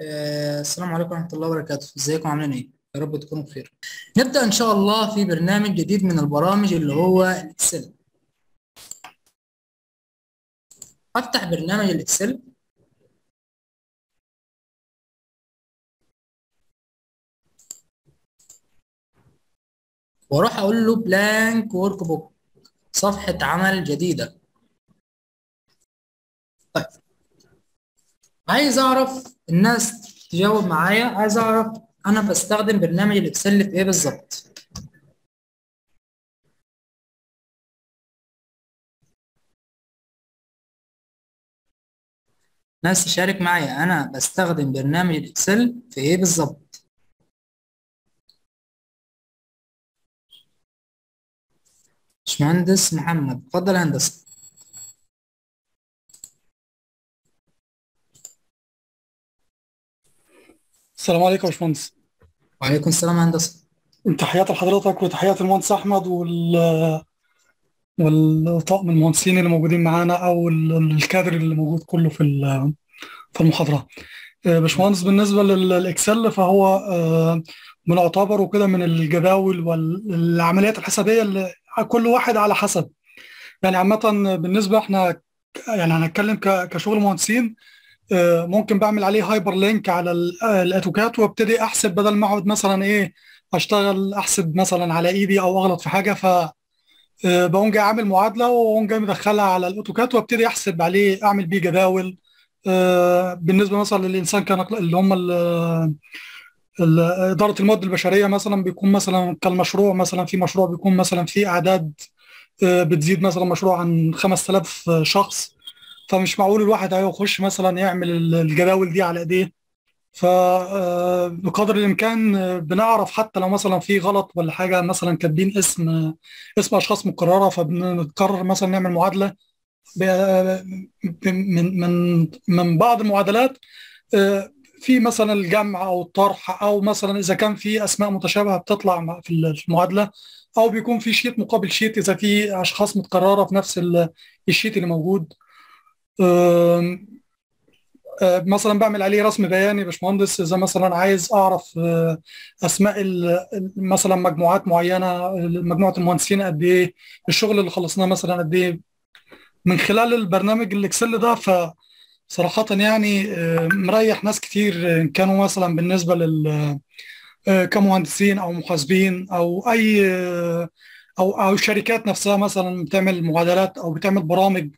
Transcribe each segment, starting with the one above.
آه، السلام عليكم ورحمة الله وبركاته. ازيكم؟ عاملين إيه؟ يا رب تكونوا بخير. نبدأ إن شاء الله في برنامج جديد من البرامج اللي هو ال Excel. أفتح برنامج ال Excel. وأروح أقول له blank workbook صفحة عمل جديدة. طيب. عايز أعرف الناس تجاوب معايا عايز أعرف أنا بستخدم برنامج الإكسل في إيه بالظبط. ناس تشارك معايا أنا بستخدم برنامج الإكسل في إيه بالظبط. باشمهندس محمد اتفضل يا هندسة. السلام عليكم يا باشمهندس. وعليكم السلام يا هندسة. تحياتي لحضرتك وتحياتي المهندس أحمد وال والطاقم المهندسين اللي موجودين معانا أو ال- الكادر اللي موجود كله في في المحاضرة. آه، باشمهندس بالنسبة لل- للإكسل فهو آه، بنعتبره كده من الجداول والعمليات الحسابية اللي كل واحد على حسب. يعني عامة بالنسبة إحنا يعني هنتكلم كشغل مهندسين ممكن بعمل عليه hyperlink على آه، ال AutoCAD وابتدي احسب بدل ما اقعد مثلا إيه اشتغل احسب مثلا على ايدي أو اغلط في حاجة ف آه، بقوم جاي عامل معادلة وأقوم جاي مدخلها على ال AutoCAD وابتدي احسب عليه اعمل بيه جداول. آه، بالنسبة مثلا للإنسان كان اللي هم إدارة الموارد البشرية مثلا بيكون مثلا كالمشروع مثلا في مشروع بيكون مثلا في أعداد آه، بتزيد مثلا مشروع عن 5000 شخص. فمش معقول الواحد هيخش مثلا يعمل ال- الجداول دي على إيديه. فبقدر الإمكان آه، بنعرف حتى لو مثلا في غلط ولا حاجة مثلا كاتبين اسم آه، اسم أشخاص مكرره فبنقرر مثلا نعمل معادلة من من من بعض المعادلات آه، في مثلا الجمع أو الطرح أو مثلا إذا كان في أسماء متشابهة بتطلع في المعادلة أو بيكون في sheet مقابل sheet إذا في أشخاص متكرره في نفس ال- ال sheet اللي موجود. آه، مثلا بعمل عليه رسم بياني يا باشمهندس. إذا مثلا عايز أعرف آه، أسماء مثلا مجموعات معينة مجموعة المهندسين قد إيه الشغل اللي خلصناه مثلا قد إيه. من خلال البرنامج ال Excel ده فصراحه يعني آه، مريح ناس كتير كانوا مثلا بالنسبة لل كمهندسين أو محاسبين أو أي أو أو شركات نفسها مثلا بتعمل معادلات أو بتعمل برامج.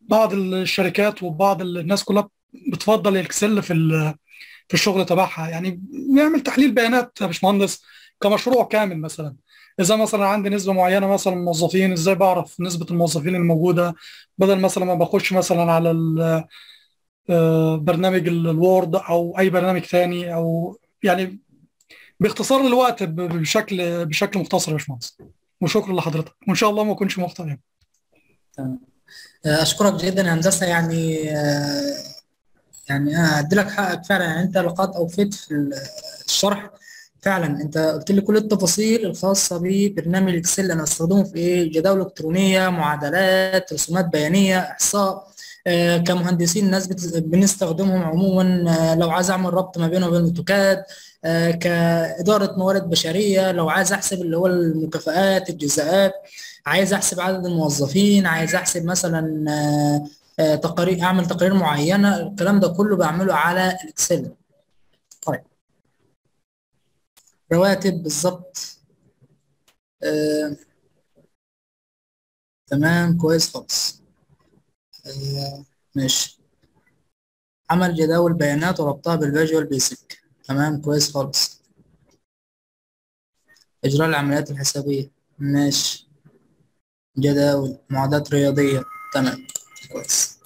بعض الشركات وبعض الناس كلها بتفضل ال Excel في في الشغل تبعها. يعني بيعمل تحليل بيانات يا باشمهندس كمشروع كامل مثلا. إذا مثلا عندي نسبة معينة مثلا موظفين إزاي بعرف نسبة الموظفين الموجودة؟ بدل مثلا ما بخش مثلا على آه، برنامج ال- الوورد أو أي برنامج تاني أو يعني باختصار الوقت بشكل بشكل مختصر يا باشمهندس. وشكرا لحضرتك. وإن شاء الله ما أكونش يعني. تمام. آه، أشكرك جدا هندسة. يعني آه، يعني أنا ادي لك حقك فعلا. يعني أنت لقد أوفيت في الشرح. فعلا أنت قلت لي كل التفاصيل الخاصة ببرنامج ال Excel أنا بستخدمه في إيه؟ جداول إلكترونية معادلات رسومات بيانية إحصاء. آه كمهندسين ناس بت- بنستخدمهم عموما آه لو عايز أعمل ربط ما بينه وبين ال AutoCAD. آه كإدارة موارد بشرية لو عايز أحسب اللي هو المكافآت الجزاءات. عايز احسب عدد الموظفين عايز احسب مثلا آه آه، تقارير اعمل تقارير معينة الكلام ده كله بعمله على ال Excel طيب. رواتب بالظبط آه، تمام كويس خالص. آه، ماشي. عمل جداول بيانات وربطها بال Visual Basic. تمام كويس خالص. إجراء العمليات الحسابية. ماشي. جداول معادلات رياضية. تمام. كويس.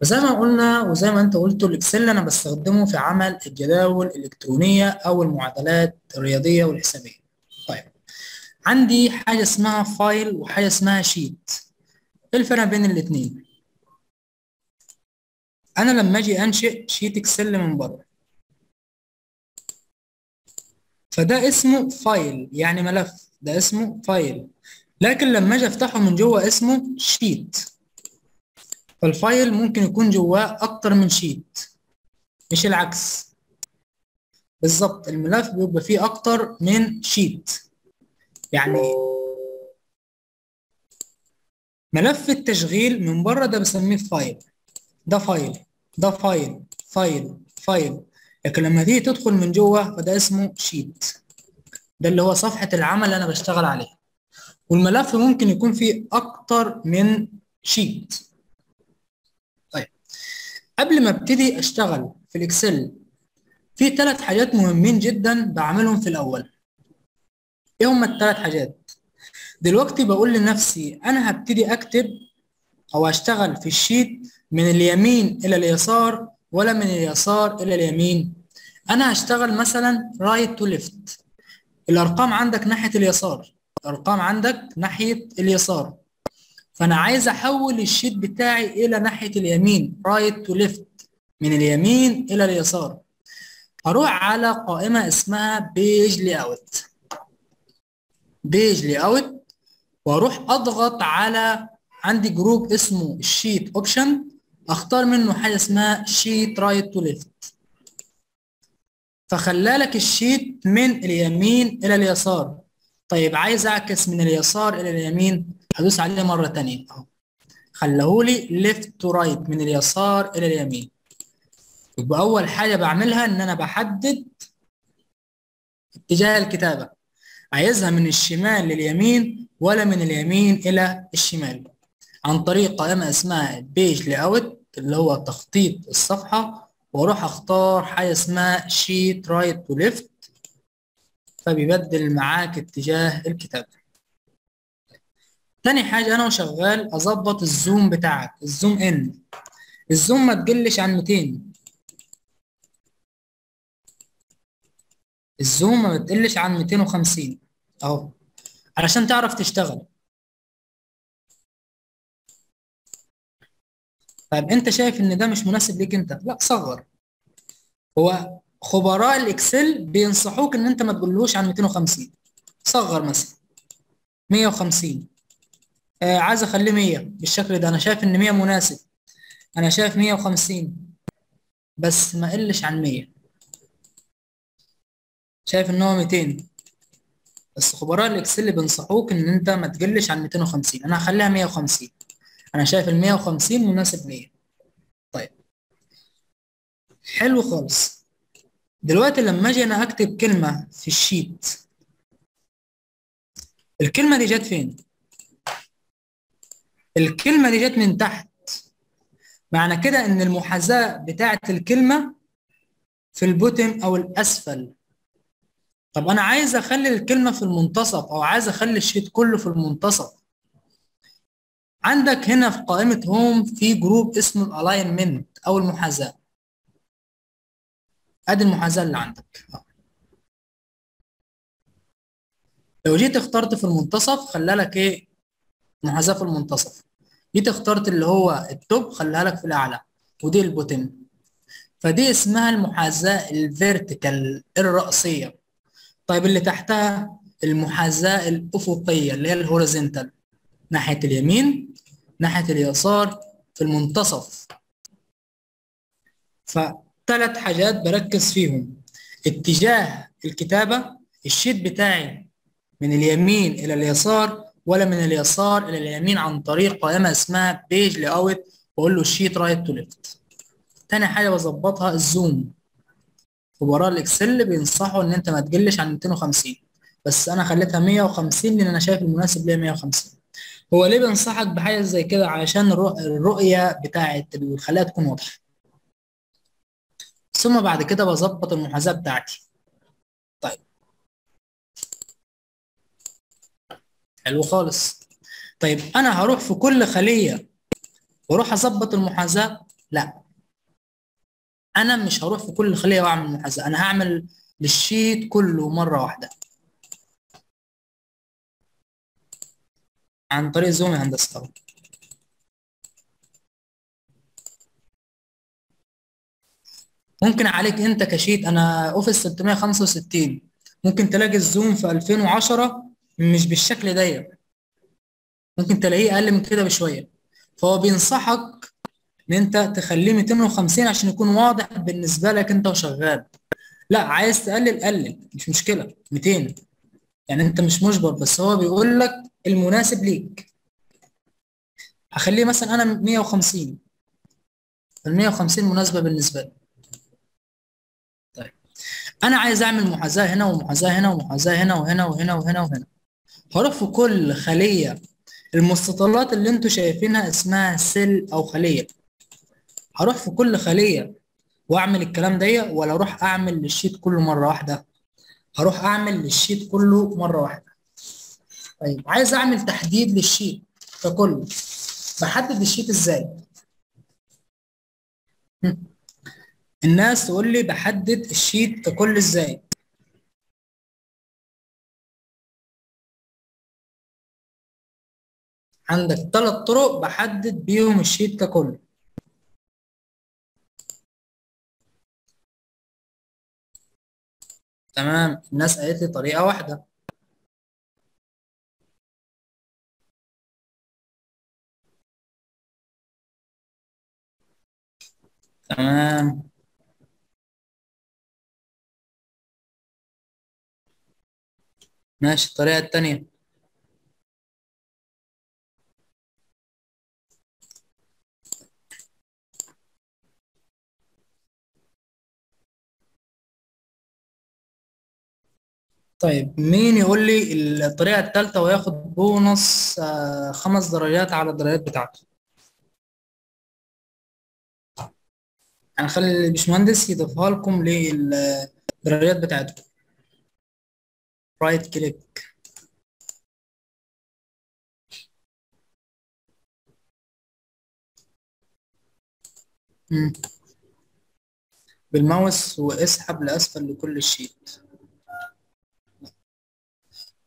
فزي ما قلنا وزي ما انت قلت ال Excel أنا بستخدمه في عمل الجداول الإلكترونية أو المعادلات الرياضية والحسابية. طيب. عندي حاجة اسمها file وحاجة اسمها sheet. إيه الفرق بين الاثنين أنا لما أجي أنشئ sheet Excel من بره. فده اسمه file يعني ملف. ده اسمه file. لكن لما أجي أفتحه من جوه اسمه sheet فال file ممكن يكون جواه أكتر من sheet مش العكس. بالظبط الملف بيبقى فيه أكتر من sheet يعني ملف التشغيل من بره ده بسميه file ده file ده file file file لكن لما تيجي تدخل من جوه فده اسمه sheet ده اللي هو صفحة العمل اللي أنا بشتغل عليها. والملف ممكن يكون فيه أكتر من sheet طيب. قبل ما ابتدي أشتغل في ال Excel في ثلاث حاجات مهمين جدا بعملهم في الأول. إيه هما الثلاث حاجات؟ دلوقتي بقول لنفسي أنا هبتدي أكتب أو أشتغل في ال sheet من اليمين إلى اليسار ولا من اليسار إلى اليمين. أنا هشتغل مثلا right to left الأرقام عندك ناحية اليسار. الأرقام عندك ناحية اليسار. فأنا عايز أحول ال sheet بتاعي إلى ناحية اليمين right to left من اليمين إلى اليسار. هروح على قائمة اسمها page layout page layout وأروح أضغط على عندي جروب اسمه ال sheet option أختار منه حاجة اسمها sheet right to left فخلالك ال sheet من اليمين إلى اليسار. طيب عايز أعكس من اليسار إلى اليمين هدوس عليه مرة تانية أهو. خلهولي left to right من اليسار إلى اليمين. يبقى أول حاجة بعملها إن أنا بحدد اتجاه الكتابة. عايزها من الشمال لليمين ولا من اليمين إلى الشمال. عن طريق قائمة اسمها page layout اللي هو تخطيط الصفحة وأروح أختار حاجة اسمها sheet right to left فبيبدل معاك اتجاه الكتابة تاني حاجة أنا وشغال أظبط الزوم بتاعك. الزوم إن. الزوم ما تقلش عن 200 الزوم ما تقلش عن 250 أهو. علشان تعرف تشتغل. طيب أنت شايف إن ده مش مناسب ليك أنت؟ لا صغر. هو خبراء الإكسل بينصحوك إن أنت ما تقولوش عن 250 صغر مثلا. 150 آه عايز أخليه 100 بالشكل ده. أنا شايف إن 100 مناسب. أنا شايف 150 بس ما قلش عن 100 شايف إن هو 200 بس خبراء الإكسل بينصحوك إن أنت ما تقلش عن 250 أنا هخليها 150 أنا شايف ال 150 مناسب ليا طيب. حلو خالص. دلوقتي لما أجي أنا اكتب كلمة في ال sheet الكلمة دي جت فين؟ الكلمة دي جت من تحت. معنى كده إن المحاذاة بتاعه الكلمة في ال bottom أو الأسفل. طب أنا عايز أخلي الكلمة في المنتصف أو عايز أخلي ال sheet كله في المنتصف. عندك هنا في قائمة Home في group اسمه ال alignment أو المحاذاة. ادي المحاذاة اللي عندك. لو جيت اخترت في المنتصف خلالك إيه؟ محاذاة في المنتصف. جيت اخترت اللي هو ال top خليها لك في الأعلى ودي ال bottom فدي اسمها المحاذاة ال vertical الرأسية. طيب اللي تحتها؟ المحاذاة الأفقية اللي هي ال horizontal ناحية اليمين ناحية اليسار في المنتصف. فثلاث حاجات بركز فيهم. اتجاه الكتابة ال sheet بتاعي من اليمين إلى اليسار ولا من اليسار إلى اليمين عن طريق قائمة اسمها Page Layout بقول له ال sheet right to left تاني حاجة بظبطها ال zoom. خبراء الإكسل بينصحوا إن أنت ما تقلش عن 250 بس أنا خليتها 150 لأن أنا شايف المناسب ليا 150 هو ليه بينصحك بحاجة زي كده؟ علشان الرؤية بتاعت الخلايا تكون واضحة. ثم بعد كده بظبط المحاذاة بتاعتي. طيب. حلو خالص. طيب أنا هروح في كل خلية وأروح أظبط المحاذاة؟ لا. أنا مش هروح في كل خلية وأعمل محاذاة. أنا هعمل لل sheet كله مرة واحدة. عن طريق zoom هندسة طبعا. ممكن عليك انت ك sheet أنا Office 665 ممكن تلاقي ال zoom في 2010 مش بالشكل ده. ممكن تلاقيه أقل من كده بشوية. فهو بينصحك إن أنت تخليه 250 عشان يكون واضح بالنسبة لك أنت وشغال. لا عايز تقلل قلل. مش مشكلة. 200 يعني أنت مش مجبر بس هو بيقول لك المناسب ليك. هخليه مثلا أنا 150 ال 150 مناسبة بالنسبة لي. أنا عايز أعمل محاذاه هنا ومحاذاه هنا ومحاذاه هنا وهنا وهنا وهنا وهنا. هروح في كل خلية. المستطيلات اللي أنتوا شايفينها اسمها سيل أو خلية. هروح في كل خلية وأعمل الكلام ده ولا أروح أعمل لل sheet كله مرة واحدة؟ هروح أعمل لل sheet كله مرة واحدة. طيب عايز أعمل تحديد لل sheet ككل بحدد ال sheet إزاي. الناس تقول لي بحدد ال sheet ككل إزاي. عندك ثلاث طرق بحدد بيهم الشيت ككل تمام؟ الناس قالت لي طريقة واحدة. تمام؟ ماشي الطريقة التانية. طيب مين يقول لي الطريقة التالتة وياخد بونص آه خمس درجات على الدرجات بتاعته؟ هنخلي الباشمهندس يضيفها لكم للدرجات بتاعتكم right click. بالماوس واسحب لأسفل لكل ال sheet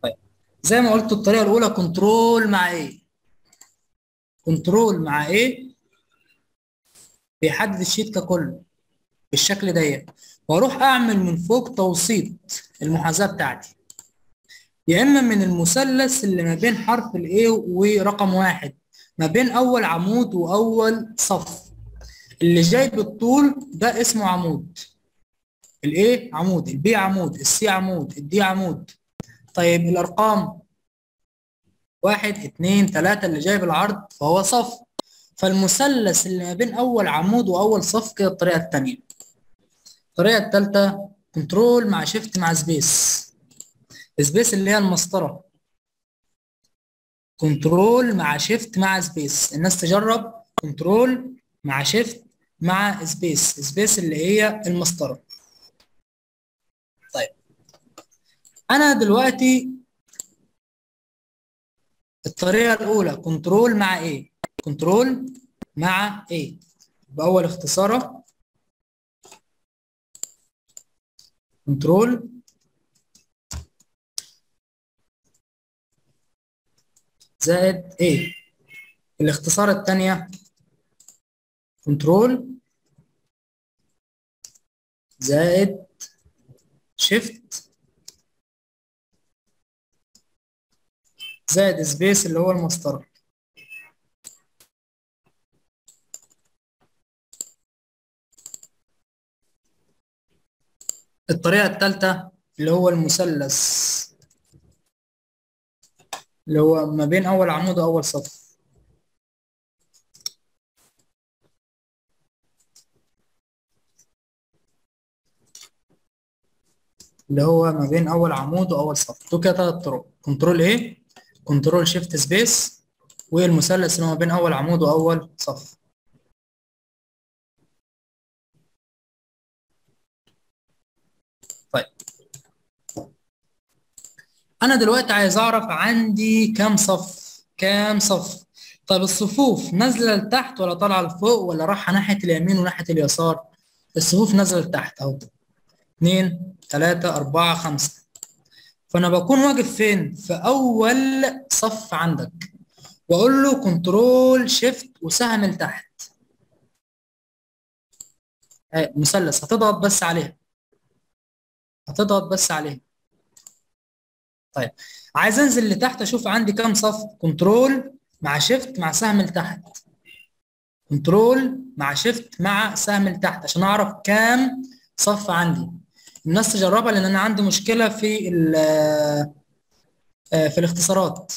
طيب. زي ما قلت الطريقة الأولى control مع A؟ control مع A؟ بيحدد ال sheet ككل بالشكل ده. وأروح أعمل من فوق توسيط المحاذاة بتاعتي. يا إما من المثلث اللي ما بين حرف ال A ورقم واحد ما بين أول عمود وأول صف. اللي جاي بالطول ده اسمه عمود. ال A عمود ال B عمود ال C عمود ال D عمود. طيب الأرقام؟ واحد اتنين تلاتة اللي جاي بالعرض فهو صف. فالمثلث اللي ما بين أول عمود وأول صف كده الطريقة التانية. الطريقة التالتة control مع shift مع space space اللي هي المسطرة. control مع shift مع space الناس تجرب control مع shift مع space space اللي هي المسطرة. طيب. أنا دلوقتي الطريقة الأولى control مع A؟ control مع A؟ بأول اختصارة. control زائد A؟ الاختصار الثانية control زائد shift زائد سبيس اللي هو المسطرة الطريقة الثالثة اللي هو المثلث اللي هو ما بين أول عمود وأول صف اللي هو ما بين أول عمود وأول صف دول كده تلات طرق. control A؟ control shift space والمثلث اللي هو ما بين أول عمود وأول صف أنا دلوقتي عايز أعرف عندي كام صف؟ كام صف؟ طيب الصفوف نازلة لتحت ولا طالعة لفوق ولا رايحة ناحية اليمين وناحية اليسار؟ الصفوف نازلة لتحت أهو. 2 3 4 5 فأنا بكون واقف فين؟ في أول صف عندك. وأقول له control shift وسهم لتحت. مثلث. هتضغط بس عليها. هتضغط بس عليها. طيب. عايز انزل لتحت أشوف عندي كام صف؟ control مع shift مع سهم لتحت. control مع shift مع سهم لتحت عشان اعرف كام صف عندي. الناس تجربها لأن أنا عندي مشكلة في في الاختصارات.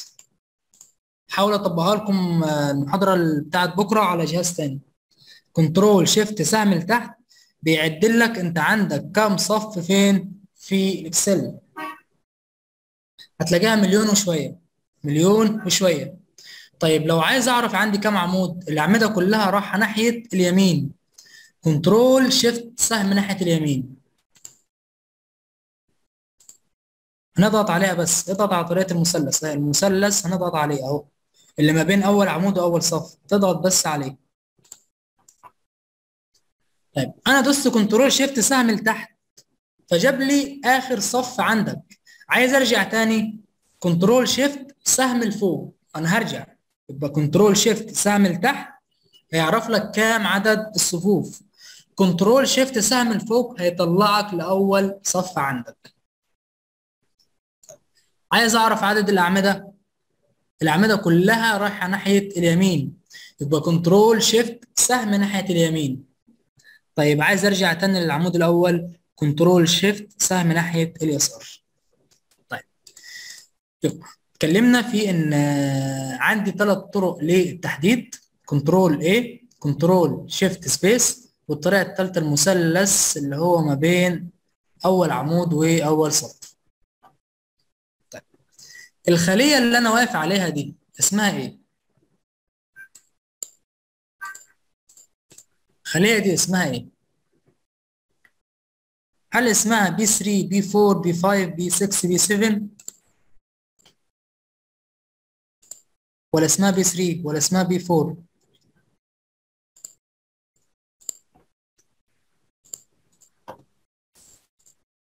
حاول اطبقها لكم المحاضرة بتاعت بكرة على جهاز تاني. control shift سهم لتحت بيعدل لك انت عندك كام صف فين؟ في ال Excel هتلاقيها مليون وشوية. مليون وشوية. طيب لو عايز أعرف عندي كام عمود الأعمدة كلها رايحه ناحية اليمين. control shift سهم ناحية اليمين. هنضغط عليها بس. اضغط على طريقة المثلث. المثلث هنضغط عليه أهو. اللي ما بين أول عمود وأول صف. تضغط بس عليه. طيب أنا دوست control shift سهم لتحت. فجاب لي آخر صف عندك. عايز ارجع تاني؟ Control Shift سهم لفوق. أنا هرجع. يبقى Control Shift سهم لتحت. هيعرف لك كام عدد الصفوف. Control Shift سهم لفوق. هيطلعك لأول صف عندك. عايز أعرف عدد الأعمدة؟ الأعمدة كلها رايحة ناحية اليمين. يبقى Control Shift سهم ناحية اليمين. طيب عايز أرجع تاني للعمود الأول. Control Shift سهم ناحية اليسار. اتكلمنا في إن عندي ثلاث طرق للتحديد. Control A Control Shift Space والطريقة الثالثه المثلث اللي هو ما بين أول عمود وأول سطر. طيب. الخلية اللي أنا واقف عليها دي اسمها إيه؟ الخلية دي اسمها إيه؟ هل اسمها B3 B4 B5 B6 B7 ولا اسمها بي 3 ولا اسمها بي 4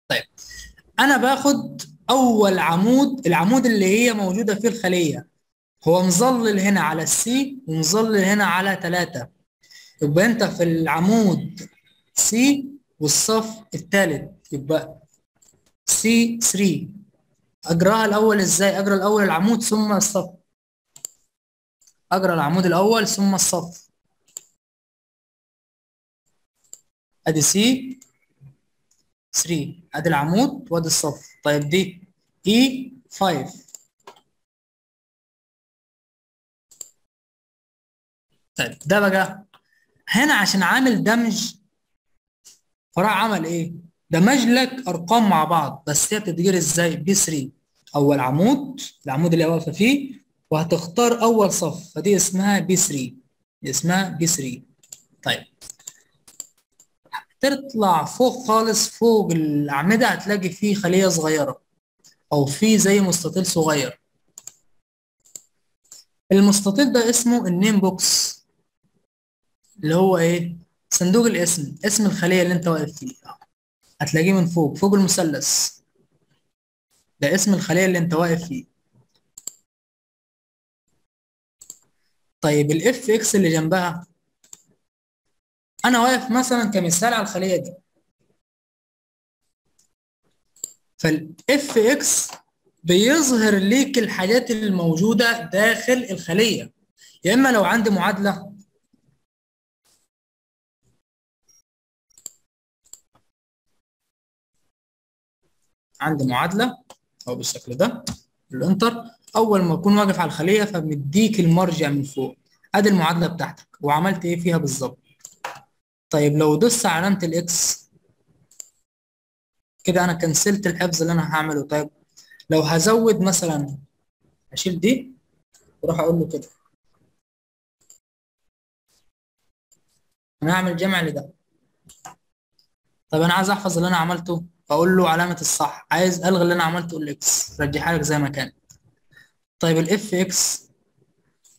طيب أنا باخد أول عمود العمود اللي هي موجودة فيه الخلية. هو مظلل هنا على السي ومظلل هنا على 3 يبقى أنت في العمود C والصف الثالث يبقى C 3 اقراها الأول إزاي؟ اقرا الأول العمود ثم الصف. أقرا العمود الأول ثم الصف أدي C 3 أدي العمود وأدي الصف طيب دي E 5 طيب ده بقى هنا عشان عامل دمج فراح عمل إيه؟ دمج لك أرقام مع بعض. بس هي بتتقري إزاي؟ B 3 أول عمود العمود اللي واقفه فيه وهتختار أول صف فدي اسمها B 3 دي اسمها B 3 طيب. تطلع فوق خالص فوق الأعمدة هتلاقي فيه خلية صغيرة أو فيه زي مستطيل صغير. المستطيل ده اسمه ال Name Box اللي هو إيه؟ صندوق الاسم اسم الخلية اللي أنت واقف فيه. هتلاقيه من فوق فوق المثلث. ده اسم الخلية اللي أنت واقف فيه. طيب ال FX اللي جنبها؟ أنا واقف مثلا كمثال على الخلية دي. فال FX بيظهر ليك الحاجات الموجودة داخل الخلية. يا إما لو عندي معادلة. عندي معادلة. أو بالشكل ده. ال Enter. أول ما اكون واقف على الخلية فمديك المرجع من فوق. أدي المعادلة بتاعتك. وعملت إيه فيها بالظبط؟ طيب لو دوست علامه ال X كده أنا كنسلت الحفظ اللي أنا هعمله. طيب لو هزود مثلا اشيل دي وأروح أقول له كده. أنا هعمل جمع لده. طب أنا عايز أحفظ اللي أنا عملته أقول له علامة الصح. عايز ألغي اللي أنا عملته ال X رجعها لك زي ما كان طيب ال FX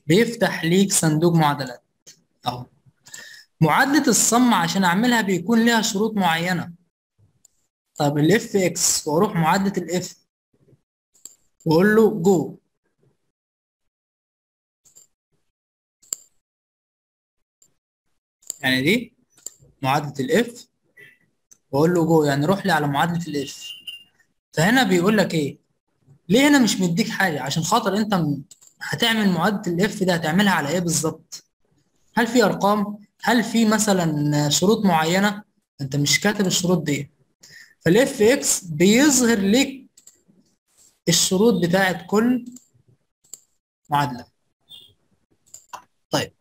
بيفتح ليك صندوق معادلات. أهو. معادلة ال Sum عشان أعملها بيكون ليها شروط معينة. طيب ال FX وأروح معادلة الاف وأقول له جو يعني دي معادلة ال IF وأقول له Go يعني روح لي على معادلة ال IF فهنا بيقول لك إيه؟ ليه هنا مش مديك حاجة؟ عشان خاطر انت. هتعمل معادله ال IF ده هتعملها على إيه بالظبط؟ هل في أرقام؟ هل في مثلا شروط معينة؟ انت مش كاتب الشروط دي. فال FX بيظهر لك الشروط بتاعت كل معادلة. طيب.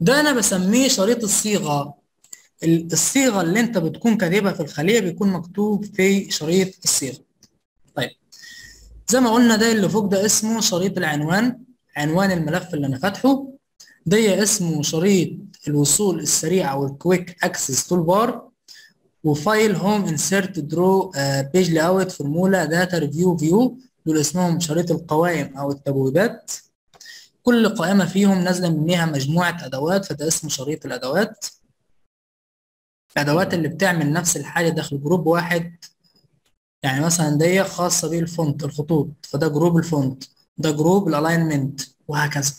ده أنا بسميه شريط الصيغة. الصيغة اللي انت بتكون كاتبها في الخلية بيكون مكتوب في شريط الصيغة. زي ما قلنا ده اللي فوق ده اسمه شريط العنوان عنوان الملف اللي أنا فاتحه. ده اسمه شريط الوصول السريع أو ال Quick Access Toolbar و File Home Insert Draw Page Layout Formula Data Review View دول اسمهم شريط القوائم أو التبويبات. كل قائمة فيهم نازلة منها مجموعة أدوات فده اسمه شريط الأدوات. الأدوات اللي بتعمل نفس الحاجة داخل group واحد يعني مثلا دي خاصة بال Font الخطوط فده group ال Font ده group ال Alignment وهكذا.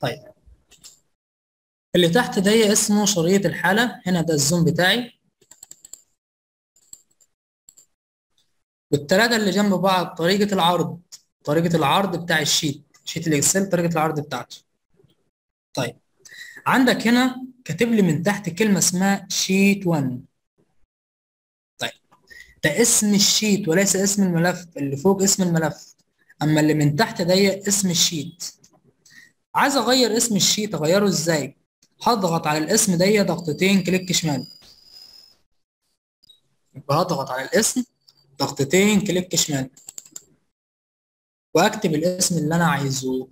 طيب. اللي تحت ده اسمه شريط الحالة. هنا ده ال Zoom بتاعي. والتلاتة اللي جنب بعض طريقة العرض طريقة العرض بتاع ال sheet sheet ال Excel طريقة العرض بتاعته. طيب. عندك هنا كاتب لي من تحت كلمة اسمها Sheet 1 طيب ده اسم ال sheet وليس اسم الملف اللي فوق اسم الملف. أما اللي من تحت ده اسم ال sheet. عايز أغير اسم ال sheet أغيره إزاي؟ هضغط على الاسم ده ضغطتين click شمال. هضغط على الاسم ضغطتين كليك شمال. وأكتب الاسم اللي أنا عايزه.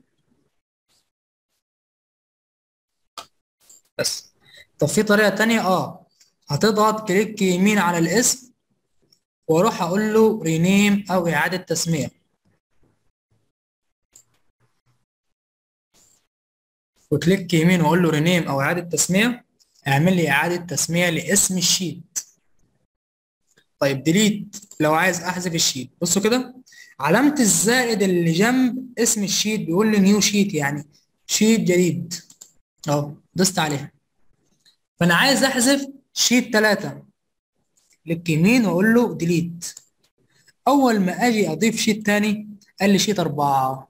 بس. طب في طريقة تانية؟ آه. هتضغط click يمين على الاسم وأروح أقول له rename أو اعادة تسمية. و click يمين واقول له rename أو اعادة تسمية اعمل لي اعادة تسمية لاسم ال sheet. طيب delete لو عايز احذف ال sheet. بصوا كده علامة الزائد اللي جنب اسم ال sheet بيقول لي new sheet يعني sheet جديد. اهو دوست عليها. فأنا عايز احذف sheet 3 click يمين وأقول له delete أول ما أجي أضيف sheet تاني قال لي sheet 4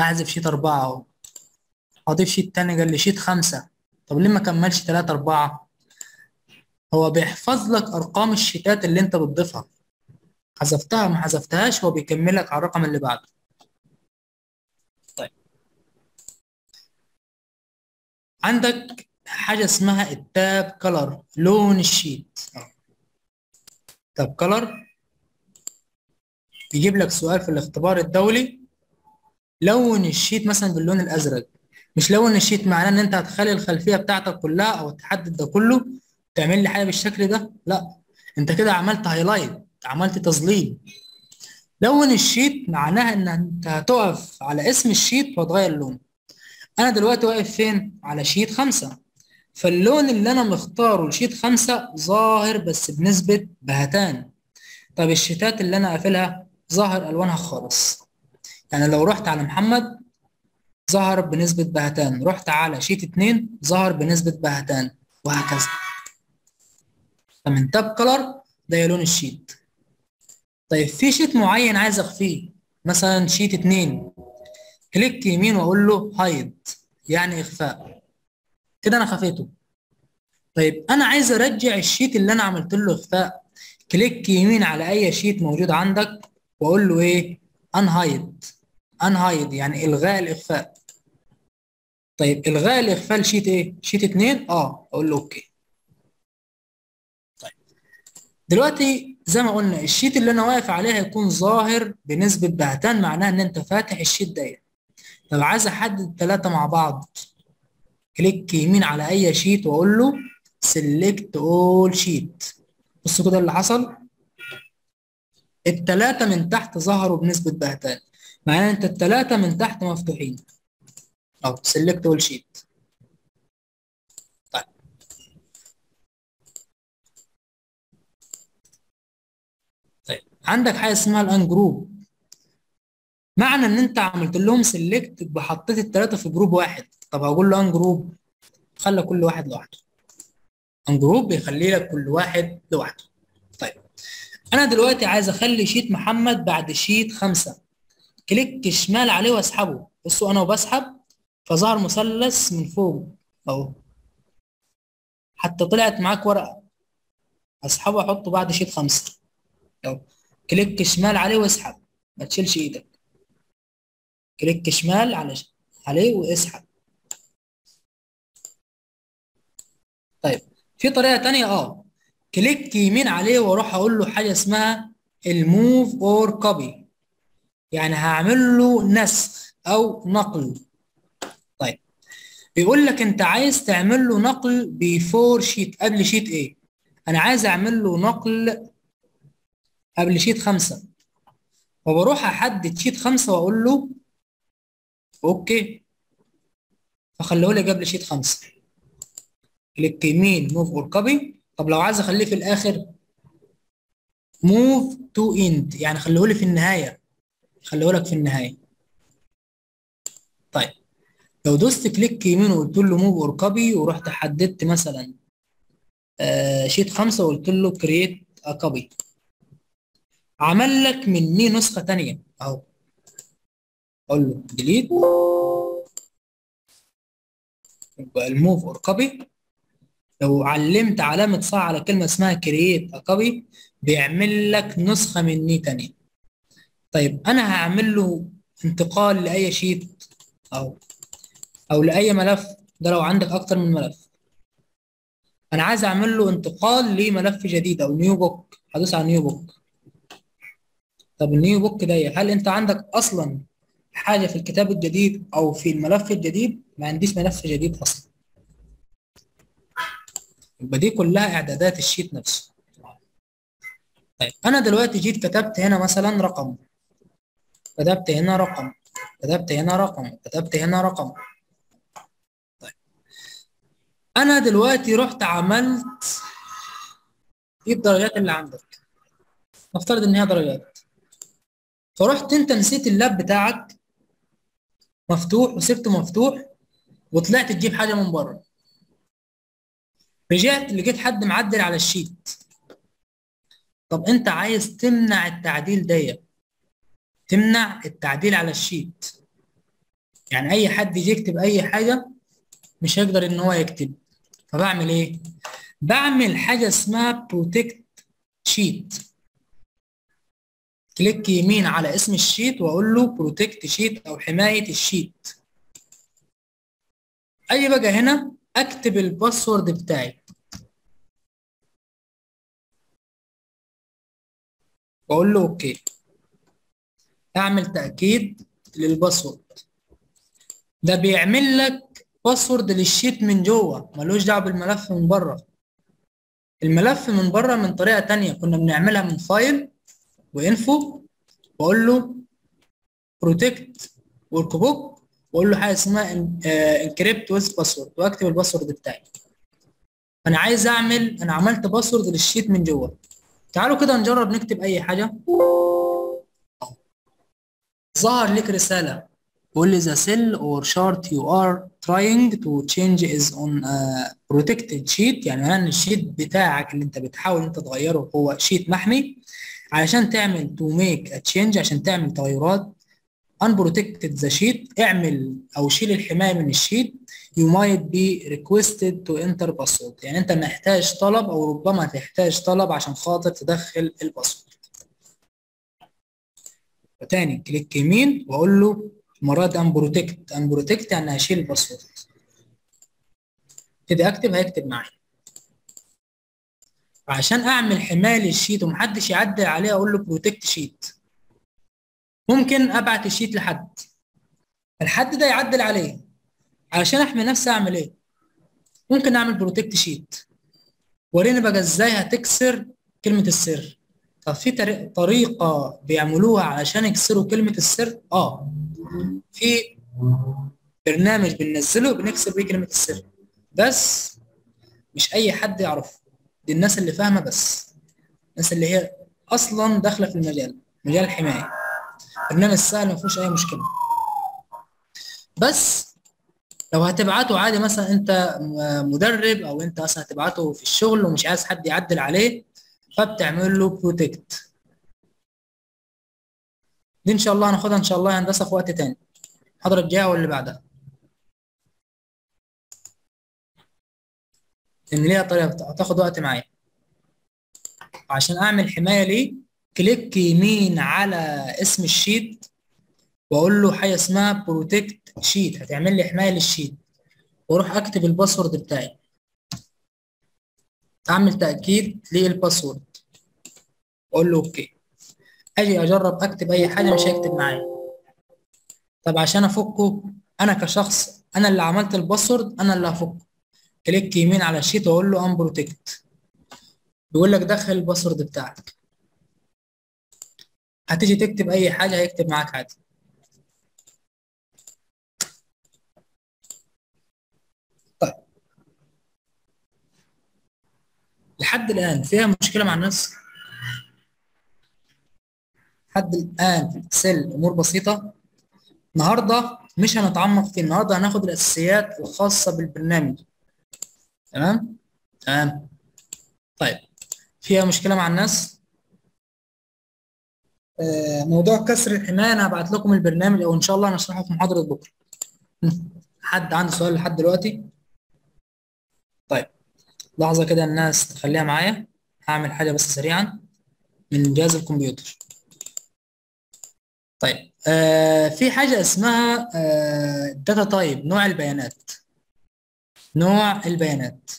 احذف sheet 4 أهو. أضيف sheet تاني قال لي sheet 5 طب ليه ما كملش 3 4 هو بيحفظ لك أرقام الشيتات اللي أنت بتضيفها. حذفتها ما حذفتهاش هو بيكمل لك على الرقم اللي بعده. طيب. عندك حاجة اسمها ال tab color لون ال sheet. tab color بيجيب لك سؤال في الاختبار الدولي. لون ال sheet مثلا باللون الأزرق مش لون ال sheet معناه إن أنت هتخلي الخلفية بتاعتك كلها أو تحدد ده كله تعمل لي حاجة بالشكل ده؟ لا. أنت كده عملت highlight عملت تظليل. لون ال sheet معناها إن أنت هتقف على اسم ال sheet وتغير اللون. أنا دلوقتي واقف فين؟ على sheet خمسة. فاللون اللي أنا مختاره ل sheet خمسة ظاهر بس بنسبة بهتان. طب الشيتات اللي أنا قافلها ظاهر ألوانها خالص. يعني لو رحت على محمد ظهر بنسبة بهتان. رحت على sheet اتنين ظهر بنسبة بهتان. وهكذا. فمن tab color ده لون ال sheet. طيب في sheet معين عايز أخفيه. مثلا sheet اتنين. click يمين وأقول له hide يعني إخفاء. كده أنا خفيته. طيب أنا عايز ارجع ال sheet اللي أنا عملت له اخفاء click يمين على اي sheet موجود عندك واقول له إيه؟ unhide unhide يعني الغاء الاخفاء. طيب الغاء الاخفاء ل sheet إيه؟ sheet اتنين؟ آه أقول له okay. طيب دلوقتي زي ما قلنا ال sheet اللي أنا واقف عليه هيكون ظاهر بنسبة بهتان معناها إن أنت فاتح ال sheet ده طب عايز أحدد الثلاثة مع بعض. click يمين على أي sheet وأقول له select all sheets بصوا كده اللي حصل. الثلاثة من تحت ظهروا بنسبة بهتان. معناها انت الثلاثة من تحت مفتوحين. أهو select all sheets طيب. عندك حاجة اسمها ال ungroup معنى إن أنت عملت لهم select بحطيت الثلاثة في group واحد. طب هقول له ungroup خلى كل واحد لوحده. ungroup بيخلي لك كل واحد لوحده. طيب أنا دلوقتي عايز أخلي sheet محمد بعد sheet خمسة. click شمال عليه واسحبه. بصوا أنا وبسحب فظهر مثلث من فوق أهو. حتى طلعت معاك ورقة. اسحبه أحطه بعد sheet خمسة. أهو. click شمال عليه واسحب. ما تشيلش إيدك. click شمال على عليه واسحب. طيب في طريقة تانية آه. click يمين عليه وأروح أقول له حاجة اسمها ال move or copy يعني هعمل له نسخ أو نقل. طيب بيقول لك أنت عايز تعمل له نقل before sheet قبل sheet إيه؟ أنا عايز أعمل له نقل قبل sheet خمسة. فبروح أحدد sheet خمسة وأقول له okay. فخليه لي قبل sheet خمسة. click يمين move or copy طب لو عايز أخليه في الآخر move to end يعني خليه لي في النهاية. خليه لك في النهاية. طيب. لو دوست click يمين وقلت له move or copy ورحت حددت مثلا آه sheet خمسة وقلت له create copy عمل لك مني نسخة ثانية أهو. أقول له delete يبقى ال move or copy لو علمت علامة صح على كلمة اسمها create copy بيعمل لك نسخة مني تانية. طيب أنا هعمل له انتقال لأي sheet أو أو لأي ملف؟ ده لو عندك أكتر من ملف. أنا عايز أعمل له انتقال لملف جديد أو new book هدوس على new book طب ال new book ده هل أنت عندك أصلا حاجة في الكتاب الجديد أو في الملف الجديد؟ ما عنديش ملف جديد أصلا. يبقى دي كلها إعدادات ال sheet نفسه. طيب أنا دلوقتي جيت كتبت هنا مثلا رقم. كتبت هنا رقم. كتبت هنا رقم. كتبت هنا رقم. طيب أنا دلوقتي رحت عملت إيه الدرجات اللي عندك؟ نفترض إن هي درجات. فرحت أنت نسيت ال lap بتاعك مفتوح وسبته مفتوح وطلعت تجيب حاجة من بره. رجعت لقيت حد معدل على ال sheet. طب أنت عايز تمنع التعديل ده تمنع التعديل على ال sheet. يعني أي حد يجي يكتب أي حاجة مش هيقدر إن هو يكتب. فبعمل إيه؟ بعمل حاجة اسمها protect sheet كليك يمين على اسم ال sheet وأقول له protect sheet أو حماية ال sheet. أجي بقى هنا أكتب ال password بتاعي. واقول له okay. اعمل تأكيد لل password. ده بيعمل لك password لل sheet من جوه ملوش دعوة بالملف من بره. الملف من بره من طريقة تانية كنا بنعملها من file و info. واقول له protect workbook واقول له حاجة اسمها encrypt with password وأكتب ال password بتاعي. أنا عايز أعمل أنا عملت password لل sheet من جوه. تعالوا كده نجرب نكتب أي حاجة. ظهر لك رسالة. بيقول لي the cell or chart you are trying to change is on a protected sheet. يعني ان ال sheet بتاعك اللي أنت بتحاول أنت تغيره هو sheet محمي؟ علشان تعمل to make a change عشان تعمل تغيرات unprotect the sheet. اعمل أو شيل الحماية من ال sheet. You might be requested to enter password يعني انت محتاج طلب أو ربما تحتاج طلب عشان خاطر تدخل ال password تاني click يمين واقول له المره دي unprotect. unprotect يعني هشيل ال password كده اكتب هيكتب معايا. عشان اعمل حماية لل sheet ومحدش يعدل عليه أقول له protect sheet ممكن ابعت ال sheet لحد. الحد ده يعدل عليه. علشان احمي نفسي اعمل إيه؟ ممكن اعمل protect sheet وريني بقى إزاي هتكسر كلمة السر. طب في طريقة بيعملوها علشان يكسروا كلمة السر؟ آه. في برنامج بننزله بنكسر بيه كلمة السر. بس مش أي حد يعرفه. دي الناس اللي فاهمة بس. الناس اللي هي أصلا داخلة في المجال مجال الحمايه برنامج سهل ما فيهوش أي مشكلة. بس لو هتبعته عادي مثلا أنت مدرب أو أنت أصلا هتبعته في الشغل ومش عايز حد يعدل عليه فبتعمل له بروتكت دي إن شاء الله هناخدها إن شاء الله هندسة في وقت تاني. المحاضره الجايه واللي بعدها؟ ان ليها طريقة هتاخد وقت معايا. عشان أعمل حماية ليه click يمين على اسم ال sheet وأقول له حاجة اسمها protect sheet هتعمل لي حماية لل sheet. وأروح أكتب ال password بتاعي. أعمل تأكيد لل password أقول له okay. أجي أجرب أكتب أي حاجة مش هيكتب معايا. طب عشان أفكه أنا كشخص أنا اللي عملت ال password أنا اللي هفكه. click يمين على ال sheet وأقول له unprotect بيقول لك دخل ال password بتاعك. هتيجي تكتب أي حاجة هيكتب معاك عادي. لحد الآن فيها مشكلة مع الناس؟ لحد الآن في الاكسل أمور بسيطة. النهارده مش هنتعمق فيه. النهارده هناخد الأساسيات الخاصة بالبرنامج. تمام؟ تمام. طيب فيها مشكلة مع الناس؟ آه موضوع كسر الحماية أنا هبعت لكم البرنامج أو إن شاء الله هنشرحه في محاضرة بكرة. حد عنده سؤال لحد دلوقتي؟ لحظة كده الناس تخليها معايا. هعمل حاجة بس سريعا من جهاز الكمبيوتر. طيب آه في حاجة اسمها data type نوع البيانات. نوع البيانات.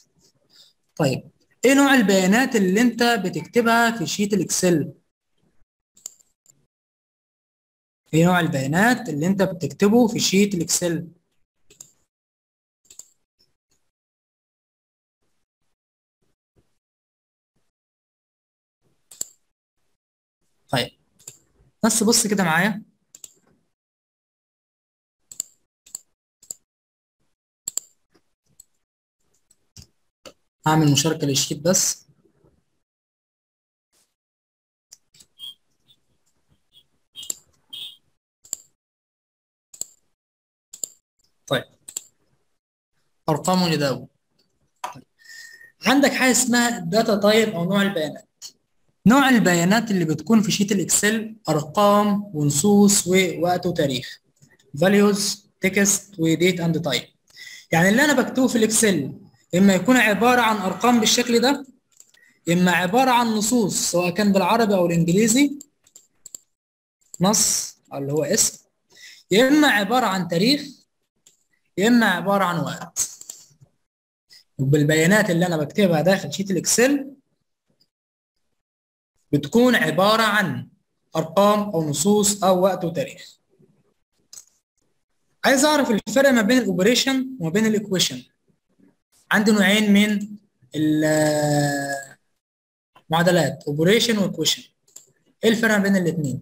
طيب إيه نوع البيانات اللي أنت بتكتبها في sheet ال Excel؟ إيه نوع البيانات اللي أنت بتكتبه في sheet ال Excel طيب بس بص كده معايا. هعمل مشاركة للشيت بس. طيب. أرقام وجداول طيب. عندك حاجة اسمها data type أو نوع البيانات؟ نوع البيانات اللي بتكون في sheet ال Excel أرقام ونصوص ووقت وتاريخ. Values text و date and time يعني اللي أنا بكتبه في ال Excel إما يكون عبارة عن أرقام بالشكل ده إما عبارة عن نصوص سواء كان بالعربي أو الإنجليزي نص اللي هو اسم يا إما عبارة عن تاريخ يا إما عبارة عن وقت. بالبيانات اللي أنا بكتبها داخل sheet ال Excel بتكون عبارة عن أرقام أو نصوص أو وقت وتاريخ. عايز أعرف الفرق ما بين ال operation وما بين ال equation. عندي نوعين من المعادلات operation و equation إيه الفرق ما بين الاثنين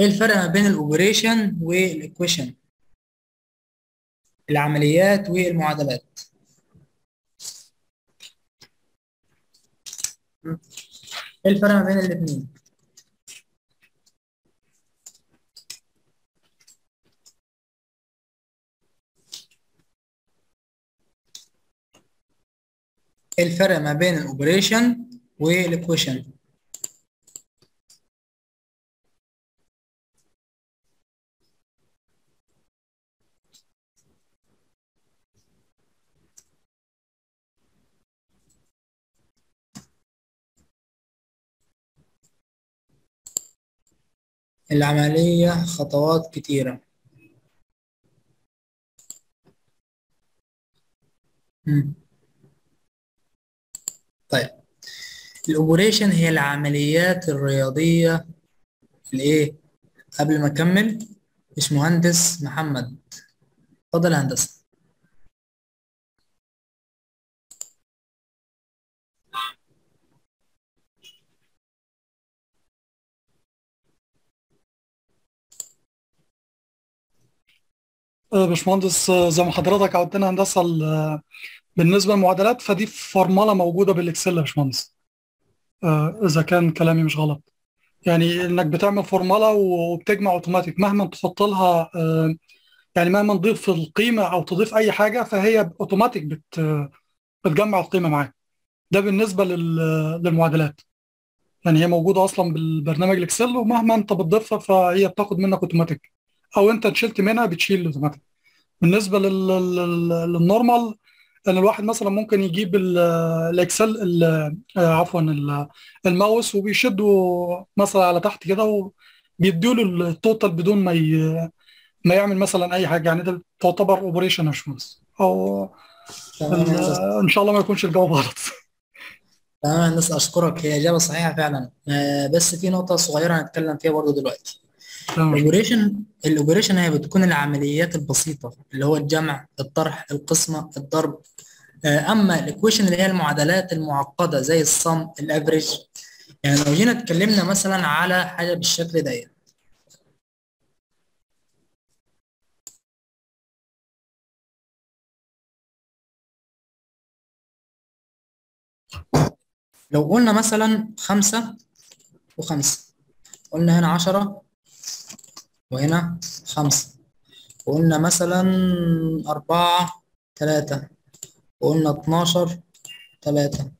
إيه الفرق ما بين ال operation وال equation العمليات والمعادلات. إيه الفرق ما بين الاثنين الفرق ما بين ال operation والايكويشن العملية خطوات كتيرة. طيب. الأوبريشن هي العمليات الرياضية الإيه؟ قبل ما أكمل باشمهندس محمد. اتفضل هندسة. باشمهندس آه، زي ما حضرتك عودتنا هندسة ال- بالنسبة للمعادلات فدي فرمله موجودة بال Excel يا باشمهندس. آه، إذا كان كلامي مش غلط. يعني إنك بتعمل فورمولا وبتجمع أوتوماتيك مهما تحط لها آه، يعني مهما تضيف القيمة أو تضيف أي حاجة فهي أوتوماتيك بت بتجمع القيمة معاك. ده بالنسبة لل- للمعادلات. يعني هي موجودة أصلا بالبرنامج ال Excel ومهما أنت بتضيفها فهي بتاخد منك أوتوماتيك. أو أنت شلت منها بتشيل أوتوماتيك. بالنسبة لل- لل- لل normal إن الواحد مثلا ممكن يجيب ال- ال Excel ال- آه، عفوا ال- الماوس وبيشده مثلا على تحت كده وبيديله ال total بدون ما ي- ما يعمل مثلا أي حاجة. يعني ده تعتبر operation يا باشمهندس أو هندسة إن شاء الله ما يكونش الجواب غلط تمام هندسة أشكرك. هي إجابة صحيحة فعلا. آه، بس في نقطة صغيرة هنتكلم فيها برضه دلوقتي. يا. ال operation ال operation هي بتكون العمليات البسيطة اللي هو الجمع الطرح القسمة الضرب. آه، أما ال equation اللي هي المعادلات المعقدة زي ال sum ال average. يعني لو جينا اتكلمنا مثلا على حاجة بالشكل ده لو قلنا مثلا خمسة وخمسة قلنا هنا عشرة وهنا خمسة. وقلنا مثلا أربعة تلاتة. وقلنا اتناشر تلاتة.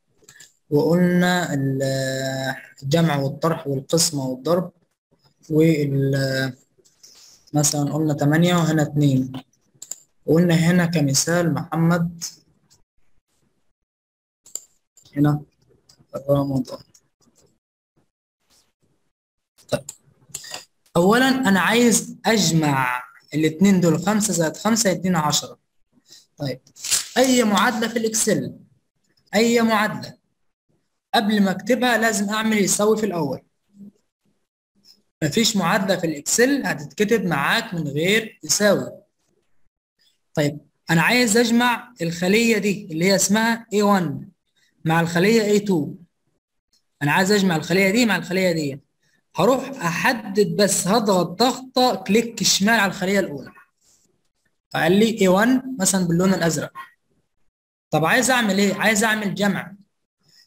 وقلنا ال- الجمع والطرح والقسمة والضرب. وال مثلا قلنا تمانية وهنا اتنين. وقلنا هنا كمثال محمد. هنا رمضان أولا أنا عايز أجمع الاتنين دول خمسة زائد خمسة يدينا عشرة. طيب أي معادلة في الإكسل؟ أي معادلة؟ قبل ما أكتبها لازم أعمل يساوي في الأول. مفيش معادلة في الإكسل هتتكتب معاك من غير يساوي. طيب أنا عايز أجمع الخلية دي اللي هي اسمها A1 مع الخلية A2 أنا عايز أجمع الخلية دي مع الخلية دي. هروح أحدد بس هضغط ضغطة click شمال على الخلية الأولى. فقال لي A1 مثلا باللون الأزرق. طب عايز أعمل إيه؟ عايز أعمل جمع.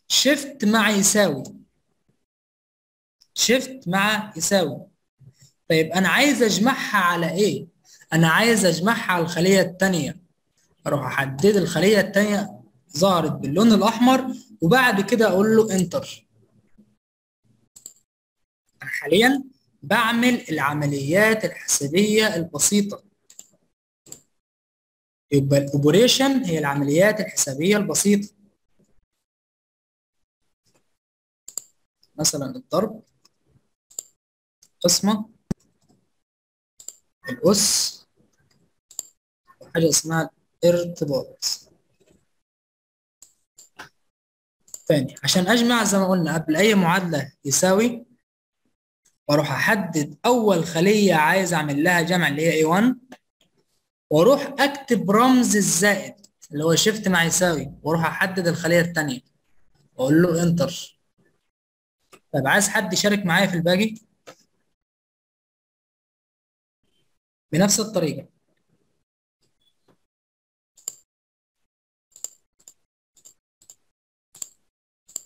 shift مع يساوي. shift مع يساوي. طيب أنا عايز أجمعها على إيه؟ أنا عايز أجمعها على الخلية التانية. أروح أحدد الخلية التانية ظهرت باللون الأحمر وبعد كده أقول له انتر حاليا بعمل العمليات الحسابية البسيطة. يبقى الأوبريشن هي العمليات الحسابية البسيطة. مثلا الضرب قسمة الأس وحاجة اسمها الارتباط تاني عشان أجمع زي ما قلنا قبل أي معادلة يساوي وأروح أحدد أول خلية عايز أعمل لها جمع اللي هي A1 وأروح أكتب رمز الزائد اللي هو شيفت مع يساوي وأروح أحدد الخلية التانية. وأقول له انتر طيب عايز حد يشارك معايا في الباقي؟ بنفس الطريقة.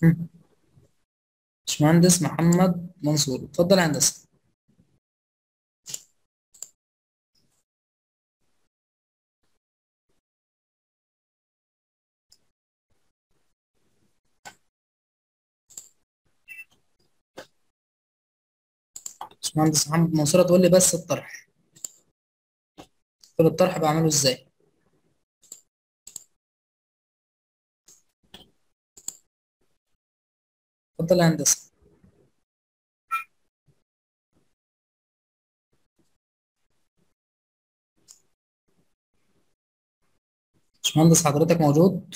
مم. باشمهندس محمد منصور. اتفضل يا هندسة. باشمهندس محمد منصور تقول لي بس الطرح. له الطرح بعمله إزاي؟ اتفضل يا هندسة. باشمهندس حضرتك موجود؟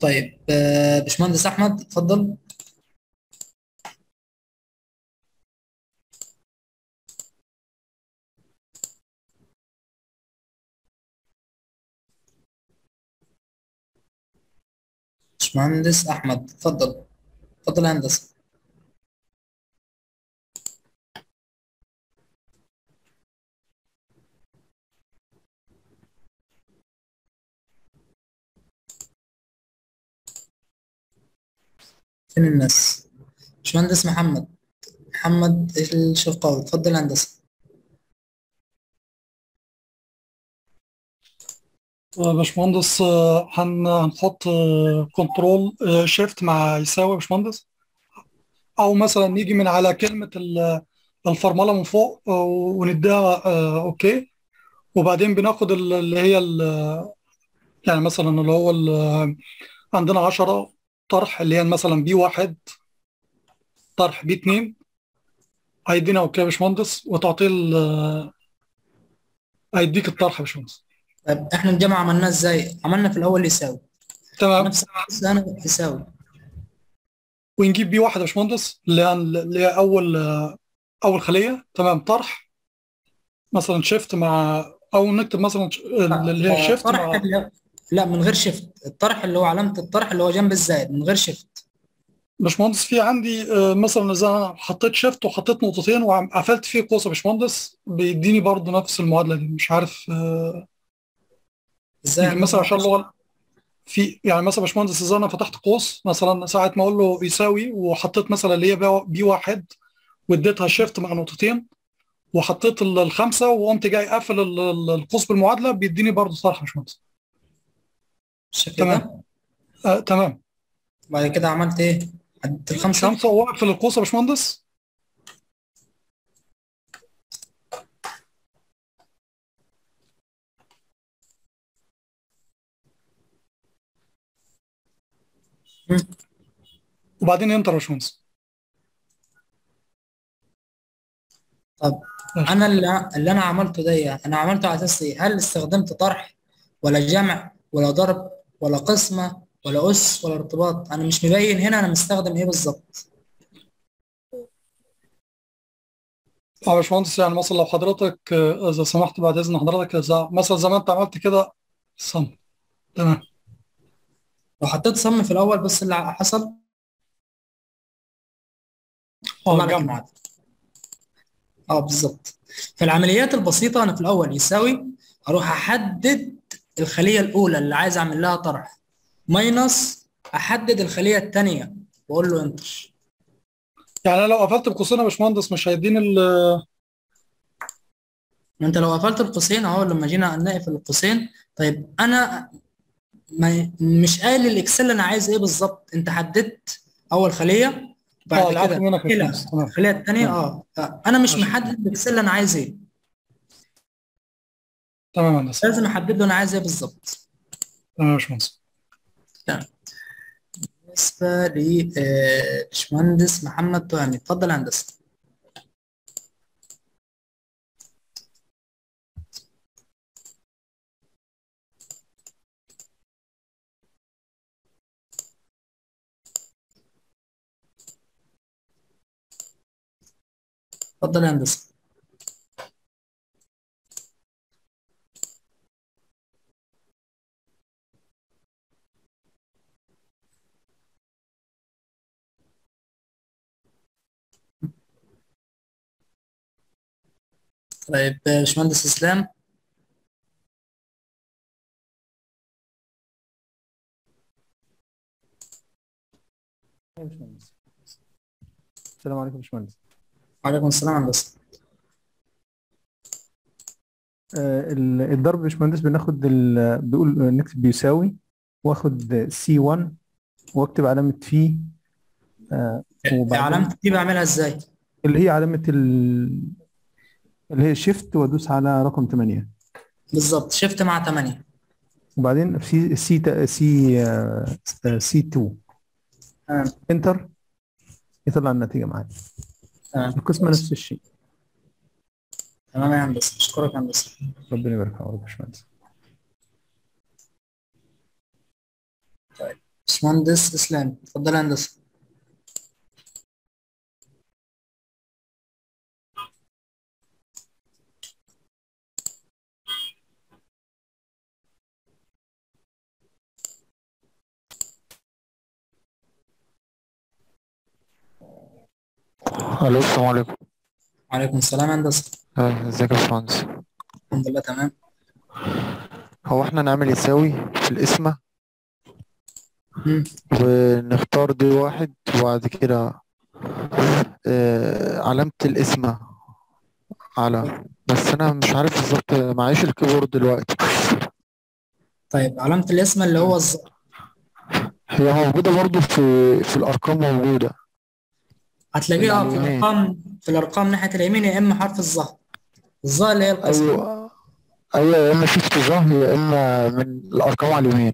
طيب آه، باشمهندس أحمد اتفضل. باشمهندس أحمد اتفضل. اتفضل يا هندسة. فين الناس؟ باشمهندس محمد. محمد الشرقاوي. اتفضل يا باشمهندس آه، هن- هنحط control shift مع يساوي باشمهندس. أو مثلا نيجي من على كلمة ال- الفرمله من فوق آه، ونديها آه، okay وبعدين بناخد ال- اللي هي يعني مثلا اللي هو عندنا 10 طرح اللي هي مثلا B واحد طرح B اتنين هيدينا okay يا باشمهندس وتعطيه هيديك الطرح يا باشمهندس. طيب إحنا الجمع عملناه إزاي؟ عملنا في الأول يساوي. تمام. نفس هنا يساوي. ونجيب B واحد يا باشمهندس اللي هي أول أول خلية تمام طرح مثلا shift مع أو نكتب مثلا ش- اللي هي shift الطرح مع اللي لا من غير shift الطرح اللي هو علامة الطرح اللي هو جنب الزائد من غير shift باشمهندس في عندي آه، مثلا إذا أنا حطيت shift وحطيت نقطتين وقفلت فيه قوس يا باشمهندس بيديني برضه نفس المعادلة دي مش عارف آه، إزاي يمكن مثلا عشان اللغة في يعني مثلا باشمهندس اذا أنا فتحت قوس مثلا ساعة ما أقول له يساوي وحطيت مثلا اللي هي بي- واحد واديتها شيفت مع نقطتين وحطيت ال- الخمسة وقمت جاي قافل ال- ال- القوس بالمعادلة بيديني برضه طرح يا باشمهندس. تمام. آه تمام. بعد كده عملت إيه؟ عدت الخمسة؟ خمسه واقفل القوس يا باشمهندس. مم. وبعدين انتر باشمهندس طب ماشي. أنا اللي, اللي أنا عملته ده أنا عملته على أساس إيه؟ هل استخدمت طرح ولا جمع ولا ضرب ولا قسمة ولا أس ولا ارتباط أنا مش مبين هنا أنا مستخدم إيه بالظبط يا باشمهندس يعني مثلا لو حضرتك آه، إذا سمحت بعد إذن حضرتك إذا مثلا زي ما أنت عملت كده صم تمام لو حطيت صم في الأول بص اللي حصل. آه لك جمع آه بالظبط. في العمليات البسيطة أنا في الأول يساوي أروح أحدد الخلية الأولى اللي عايز أعمل لها طرح ماينس أحدد الخلية الثانية وأقول له إنتر. يعني أنا لو قفلت بقوسين يا باشمهندس مش هيديني ال ما أنت لو قفلت القوسين أهو لما جينا نقفل القوسين. طيب أنا ما مش قايل الإكسل أنا عايز إيه بالظبط. أنت حددت أول خلية آه بعد العفو كده باشمهندس تمام الخلية الثانية تمام أه. أنا مش محدد الإكسل أنا عايز إيه. تمام يا هندسه لازم أحدد له أنا عايز إيه بالظبط. تمام يا باشمهندس. تمام. بالنسبة ل آه، باشمهندس محمد تهامي اتفضل يا هندسة. اتفضل يا هندسة. طيب باشمهندس باشمهندس السلام عليكم باشمهندس. وعليكم السلام يا هندسة. آه، ال- الضرب يا باشمهندس بناخد. بيقول نكتب بيساوي واخد C 1 واكتب علامة في آه، وبعدين علامة دي بعملها إزاي؟ اللي هي علامة ال... اللي هي shift وأدوس على رقم 8 بالظبط shift مع 8 وبعدين في C C C 2 تمام. enter يطلع النتيجة معايا. تمام. القسمة نفس الشيء. تمام يا هندسة. أشكرك يا هندسة. ربنا يبارك فيك يا باشمهندس. باشمهندس إسلام. اتفضل يا هندسة. ألو السلام عليكم. وعليكم السلام يا هندسة. آه، إزيك يا باشمهندس؟ الحمد لله تمام. هو إحنا نعمل يساوي في القسمة؟ مم. ونختار دي واحد وبعد كده آه علامة القسمة على. بس أنا مش عارف بالظبط معيش الكيبورد دلوقتي. طيب علامة الاسم اللي هو الز... هي موجودة برضو في في الأرقام موجودة. هتلاقيه آه في اليمين. الارقام في الأرقام ناحية اليمين يا إما حرف الظهر الظهر اللي هي القسمه أيوه. أيوه يا إما shift ظهر يا إما من الأرقام على اليمين.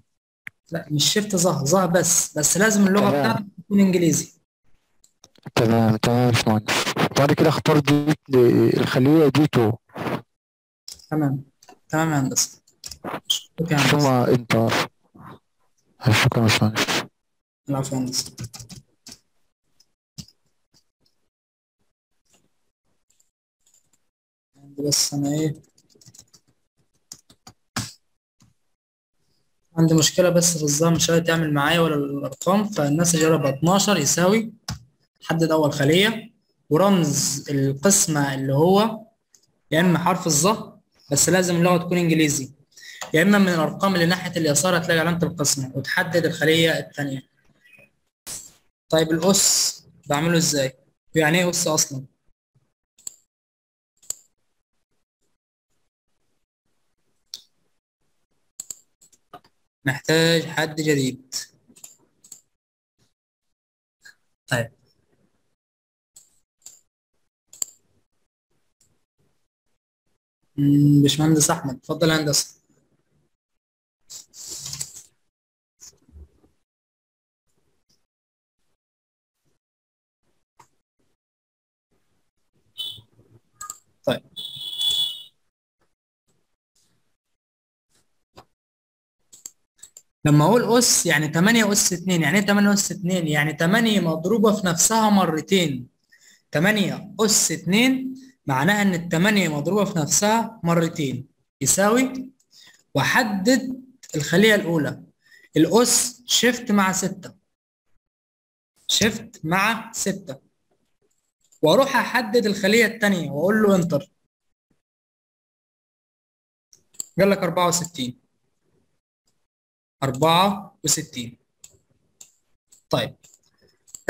لا مش shift ظهر ظهر بس. بس لازم اللغة تمام. بتاعتك تكون إنجليزي. تمام تمام يا باشمهندس. بعد كده اختار دي الخلية D two. تمام. تمام يا هندسة. شكرا يا ثم هندسه انتر شكرا يا باشمهندس. العفو يا هندسة. بس أنا إيه. عندي مشكلة بس في الظاهر مش راضي تعمل معايا ولا الأرقام فالناس جربها 12 يساوي حدد اول خليه ورمز القسمه اللي هو يا إما حرف الظهر بس لازم اللغة تكون إنجليزي. يا إما من الأرقام اللي ناحية اليسار هتلاقي علامة القسمه وتحدد الخلية الثانية طيب الأس بعمله إزاي؟ يعني إيه أس أصلا؟ محتاج حد جديد. طيب. باشمهندس أحمد اتفضل هندسة. لما أقول أس يعني 8 أس 2 يعني إيه 8 أس 2 يعني 8 مضروبة في نفسها مرتين. 8 أس 2 معناها إن ال 8 مضروبة في نفسها مرتين. يساوي واحدد الخلية الأولى. الأس شيفت مع 6 شيفت مع 6 وأروح أحدد الخلية الثانية وأقول له انتر قال لك 64 64 طيب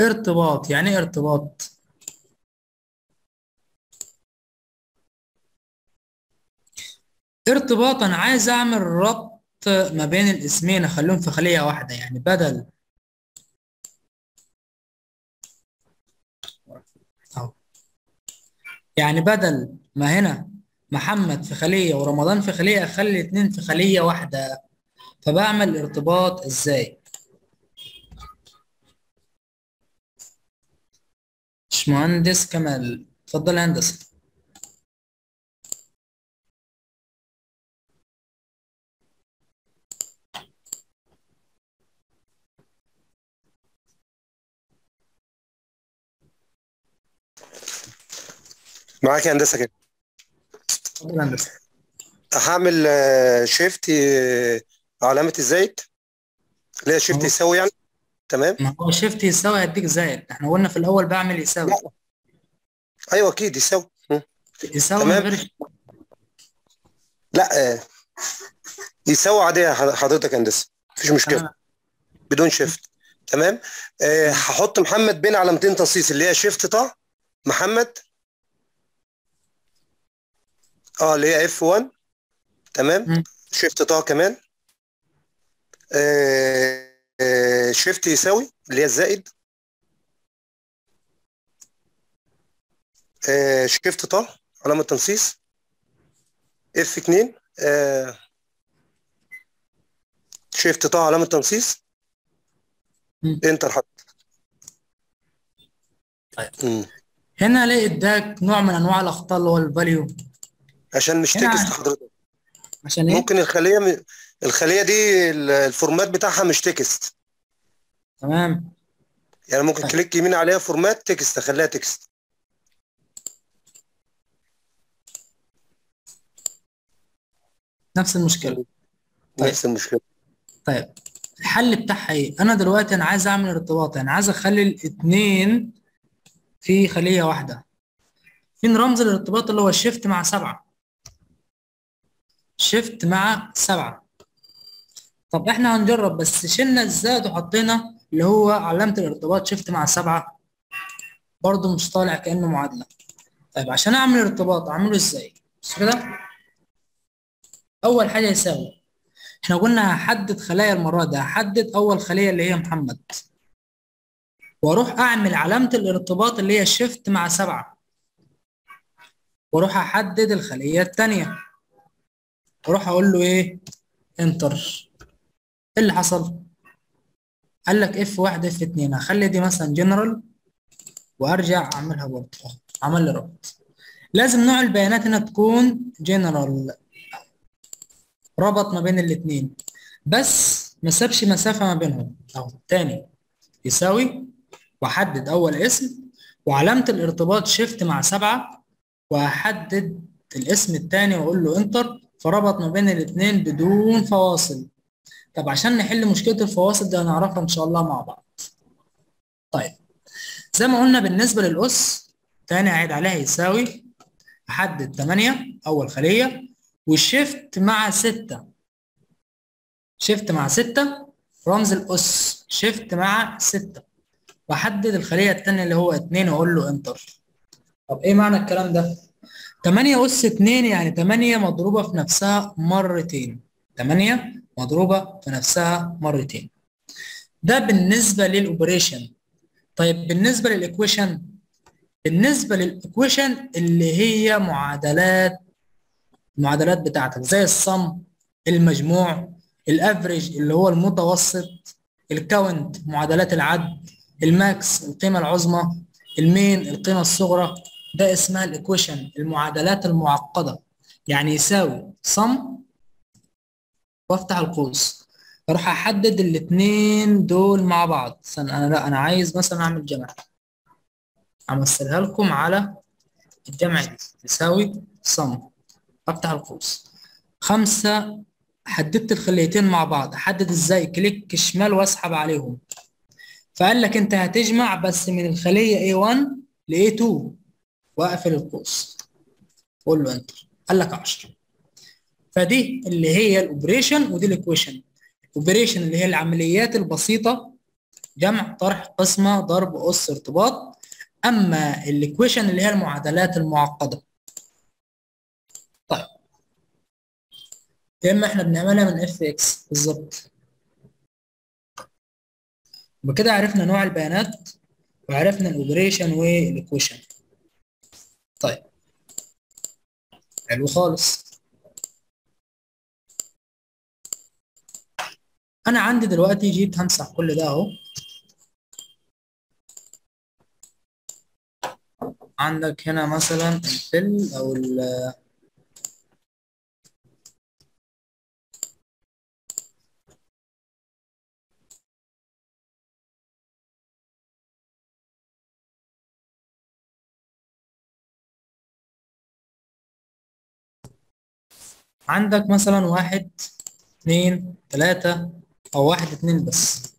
ارتباط يعني إيه ارتباط؟ ارتباط أنا عايز أعمل ربط ما بين الاسمين أخليهم في خلية واحدة يعني بدل. يعني بدل ما هنا محمد في خلية ورمضان في خلية أخلي الاتنين في خلية واحدة. فبعمل ارتباط إزاي؟ باشمهندس كمال. اتفضل يا هندسة. معاك يا هندسة كده. هندسة. هعمل shift علامة الزائد اللي هي shift. يساوي يعني تمام؟ ما هو shift يساوي هديك زائد. إحنا قلنا في الأول بعمل يساوي. لا. أيوه أكيد يساوي. يساوي تمام. غير لا آه، يساوي عادية حضرتك هندسة. مفيش مشكلة. تمام. بدون shift تمام؟ آه، هحط محمد بين علامتين تنصيص اللي هي shift طا محمد آه اللي هي F 1 تمام. shift طا كمان. shift يساوي اللي هي الزائد. آه، shift طا علامة تنصيص. F 2 آه، shift طا علامة تنصيص. enter حط طيب. مم. هنا الاقي اداك نوع من أنواع الأخطاء اللي هو ال value عشان مش text حضرتك عشان إيه؟ ممكن الخلية م... الخلية دي ال- ال format بتاعها مش text. تمام. يعني ممكن طيب. click يمين عليها format text اخليها text. نفس المشكلة. طيب. نفس المشكلة. طيب. الحل بتاعها إيه؟ أنا دلوقتي أنا عايز أعمل ارتباط يعني عايز أخلي الاثنين في خلية واحدة. فين رمز الارتباط اللي هو شيفت مع سبعة. شيفت مع سبعة. طب إحنا هنجرب بس شلنا الزائد وحطينا اللي هو علامة الارتباط شيفت مع سبعة. برضه مش طالع كأنه معادلة. طيب عشان أعمل ارتباط أعمله إزاي؟ بس كده. أول حاجة يساوي. إحنا قلنا هحدد خلايا المرة دي هحدد أول خلية اللي هي محمد. وأروح أعمل علامة الارتباط اللي هي shift مع سبعة. وأروح أحدد الخلية الثانية وأروح أقول له إيه؟ enter إيه اللي حصل؟ قال لك F 1 F 2 هخلي دي مثلا جنرال وأرجع أعملها برضه عمل لي ربط لازم نوع البيانات هنا تكون جنرال ربط ما بين الاثنين بس ما سابش مسافة ما بينهم. أهو تاني. يساوي وأحدد أول اسم وعلامة الارتباط shift مع سبعة وأحدد الاسم الثاني وأقول له enter فربط ما بين الاثنين بدون فواصل. طب عشان نحل مشكلة الفواصل دي هنعرفها إن شاء الله مع بعض. طيب زي ما قلنا بالنسبة للأس تاني هعيد عليها يساوي أحدد 8 أول خلية والشيفت مع 6 شيفت مع 6 رمز الأس. شيفت مع 6 وأحدد الخلية الثانية اللي هو 2 وأقول له إنتر. طب إيه معنى الكلام ده؟ 8 أس 2 يعني 8 مضروبة في نفسها مرتين. 8 مضروبة في نفسها مرتين. ده بالنسبة لل operation طيب بالنسبة لل equation بالنسبة لل equation اللي هي معادلات المعادلات بتاعتك زي ال sum المجموع ال average اللي هو المتوسط ال count معادلات العد ال max القيمة العظمى ال min القيمة الصغرى. ده اسمها ال equation المعادلات المعقدة. يعني يساوي sum وأفتح القوس. أروح أحدد الاثنين دول مع بعض. أنا لا أنا عايز مثلا أعمل جمع. أمثلها لكم على الجمع دي. يساوي صم أفتح القوس. خمسة حددت الخليتين مع بعض. أحدد إزاي؟ كليك شمال وأسحب عليهم. فقال لك أنت هتجمع بس من الخلية A1 ل A2 واقفل القوس. قول له enter قال لك 10 فدي اللي هي ال operation ودي ال equation. ال operation اللي هي العمليات البسيطة جمع طرح قسمة ضرب أس ارتباط. أما ال equation اللي هي المعادلات المعقدة. طيب. يا إما إحنا بنعملها من fx بالظبط. وبكده عرفنا نوع البيانات وعرفنا ال operation وال equation. طيب. حلو خالص. أنا عندي دلوقتي جيت همسح كل ده أهو. عندك هنا مثلا ال fill أو ال عندك مثلا واحد اثنين ثلاثة أو واحد اثنين بس.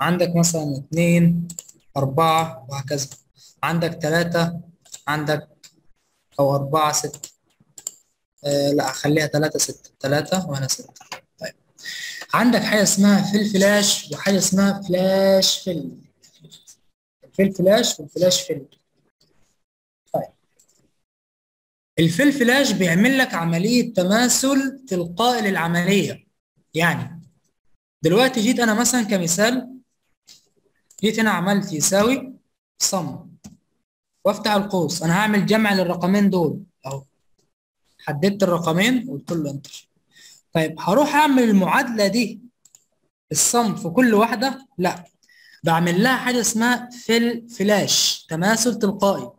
عندك مثلا اثنين أربعة وهكذا. عندك ثلاثة عندك أو أربعة ستة. آه لا خليها ثلاثة ستة. ثلاثة وهنا ستة. طيب. عندك حاجة اسمها fill flash وحاجة اسمها flash fill ال fill flash وال flash fill طيب. ال fill flash بيعمل لك عملية تماثل تلقائي للعملية. يعني. دلوقتي جيت أنا مثلا كمثال جيت هنا عملت يساوي sum وأفتح القوس. أنا هعمل جمع للرقمين دول. أهو. حددت الرقمين وقلت له enter طيب هروح أعمل المعادلة دي ال sum في كل واحدة؟ لا. بعمل لها حاجة اسمها فل فلاش تماثل تلقائي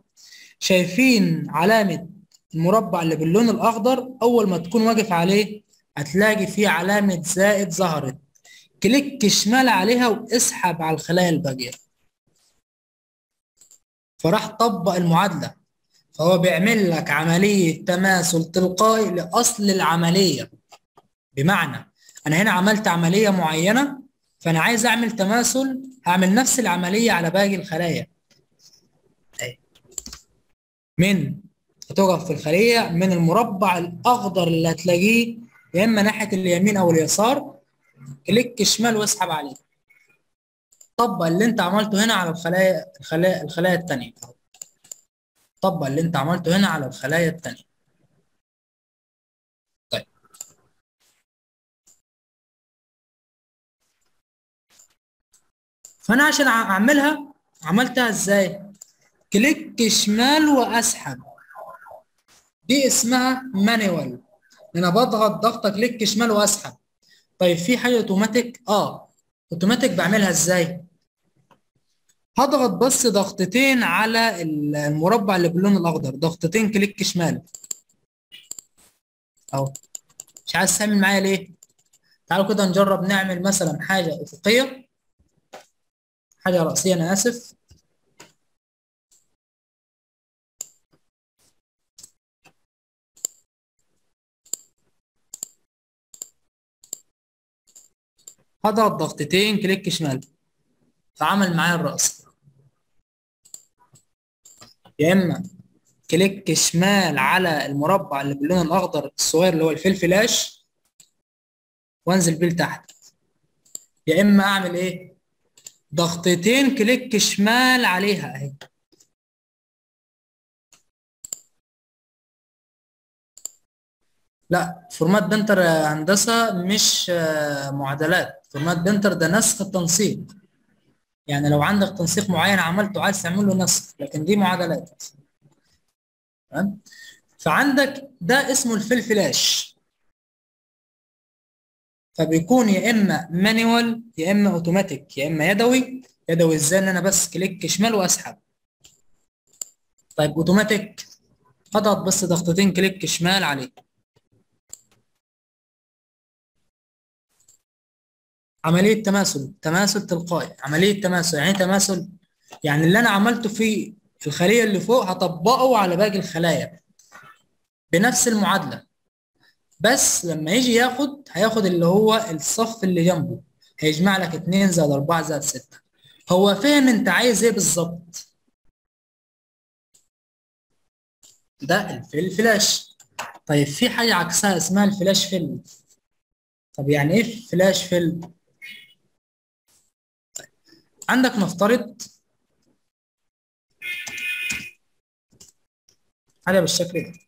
شايفين علامة المربع اللي باللون الأخضر أول ما تكون واقف عليه هتلاقي فيه علامة زائد ظهرت. كليك شمال عليها واسحب على الخلايا الباقية. فراح طبق المعادلة. فهو بيعمل لك عملية تماثل تلقائي لأصل العملية. بمعنى أنا هنا عملت عملية معينة فأنا عايز أعمل تماثل هعمل نفس العملية على باقي الخلايا. من هتقف في الخلية من المربع الأخضر اللي هتلاقيه يا إما ناحية اليمين أو اليسار كليك شمال واسحب عليه. طبق اللي أنت عملته هنا على الخلايا الخلايا الخلايا الثانية طبق اللي أنت عملته هنا على الخلايا الثانية طيب. فأنا عشان أعملها عملتها إزاي؟ click شمال وأسحب. دي اسمها manual. أنا بضغط ضغطه click شمال وأسحب. طيب في حاجة أوتوماتيك؟ آه. أوتوماتيك بعملها إزاي؟ هضغط بس ضغطتين على المربع اللي باللون الأخضر. ضغطتين click شمال. أهو. مش عايز تعمل معايا ليه؟ تعالوا كده نجرب نعمل مثلا حاجة أفقية. حاجة رأسية أنا آسف. هضغط ضغطتين كليك شمال. فعمل معايا الرأس. يا إما click شمال على المربع اللي باللون الأخضر الصغير اللي هو ال fill flash وأنزل بيه لتحت. يا إما أعمل إيه؟ ضغطتين click شمال عليها أهي. لا format painter هندسة مش آه، معادلات. format painter ده نسخ تنسيق يعني لو عندك تنسيق معين عملته عايز تعمل له نسخ لكن دي معادلات. تمام؟ فعندك ده اسمه ال fill flash فبيكون يا إما manual يا إما اوتوماتيك يا إما يدوي. يدوي إزاي؟ إن أنا بس click شمال وأسحب. طيب اوتوماتيك اضغط بس ضغطتين click شمال عليه. عملية تماثل تماثل تلقائي عملية تماثل يعني إيه تماثل؟ يعني اللي أنا عملته في الخلية اللي فوق هطبقه على باقي الخلايا بنفس المعادلة. بس لما يجي ياخد هياخد اللي هو الصف اللي جنبه. هيجمع لك 2 زائد 4 زائد 6 هو فهم أنت عايز إيه بالظبط. ده ال fill flash طيب في حاجة عكسها اسمها ال flash fill. طب يعني إيه فلاش فيل؟ عندك نفترض حاجة بالشكل ده.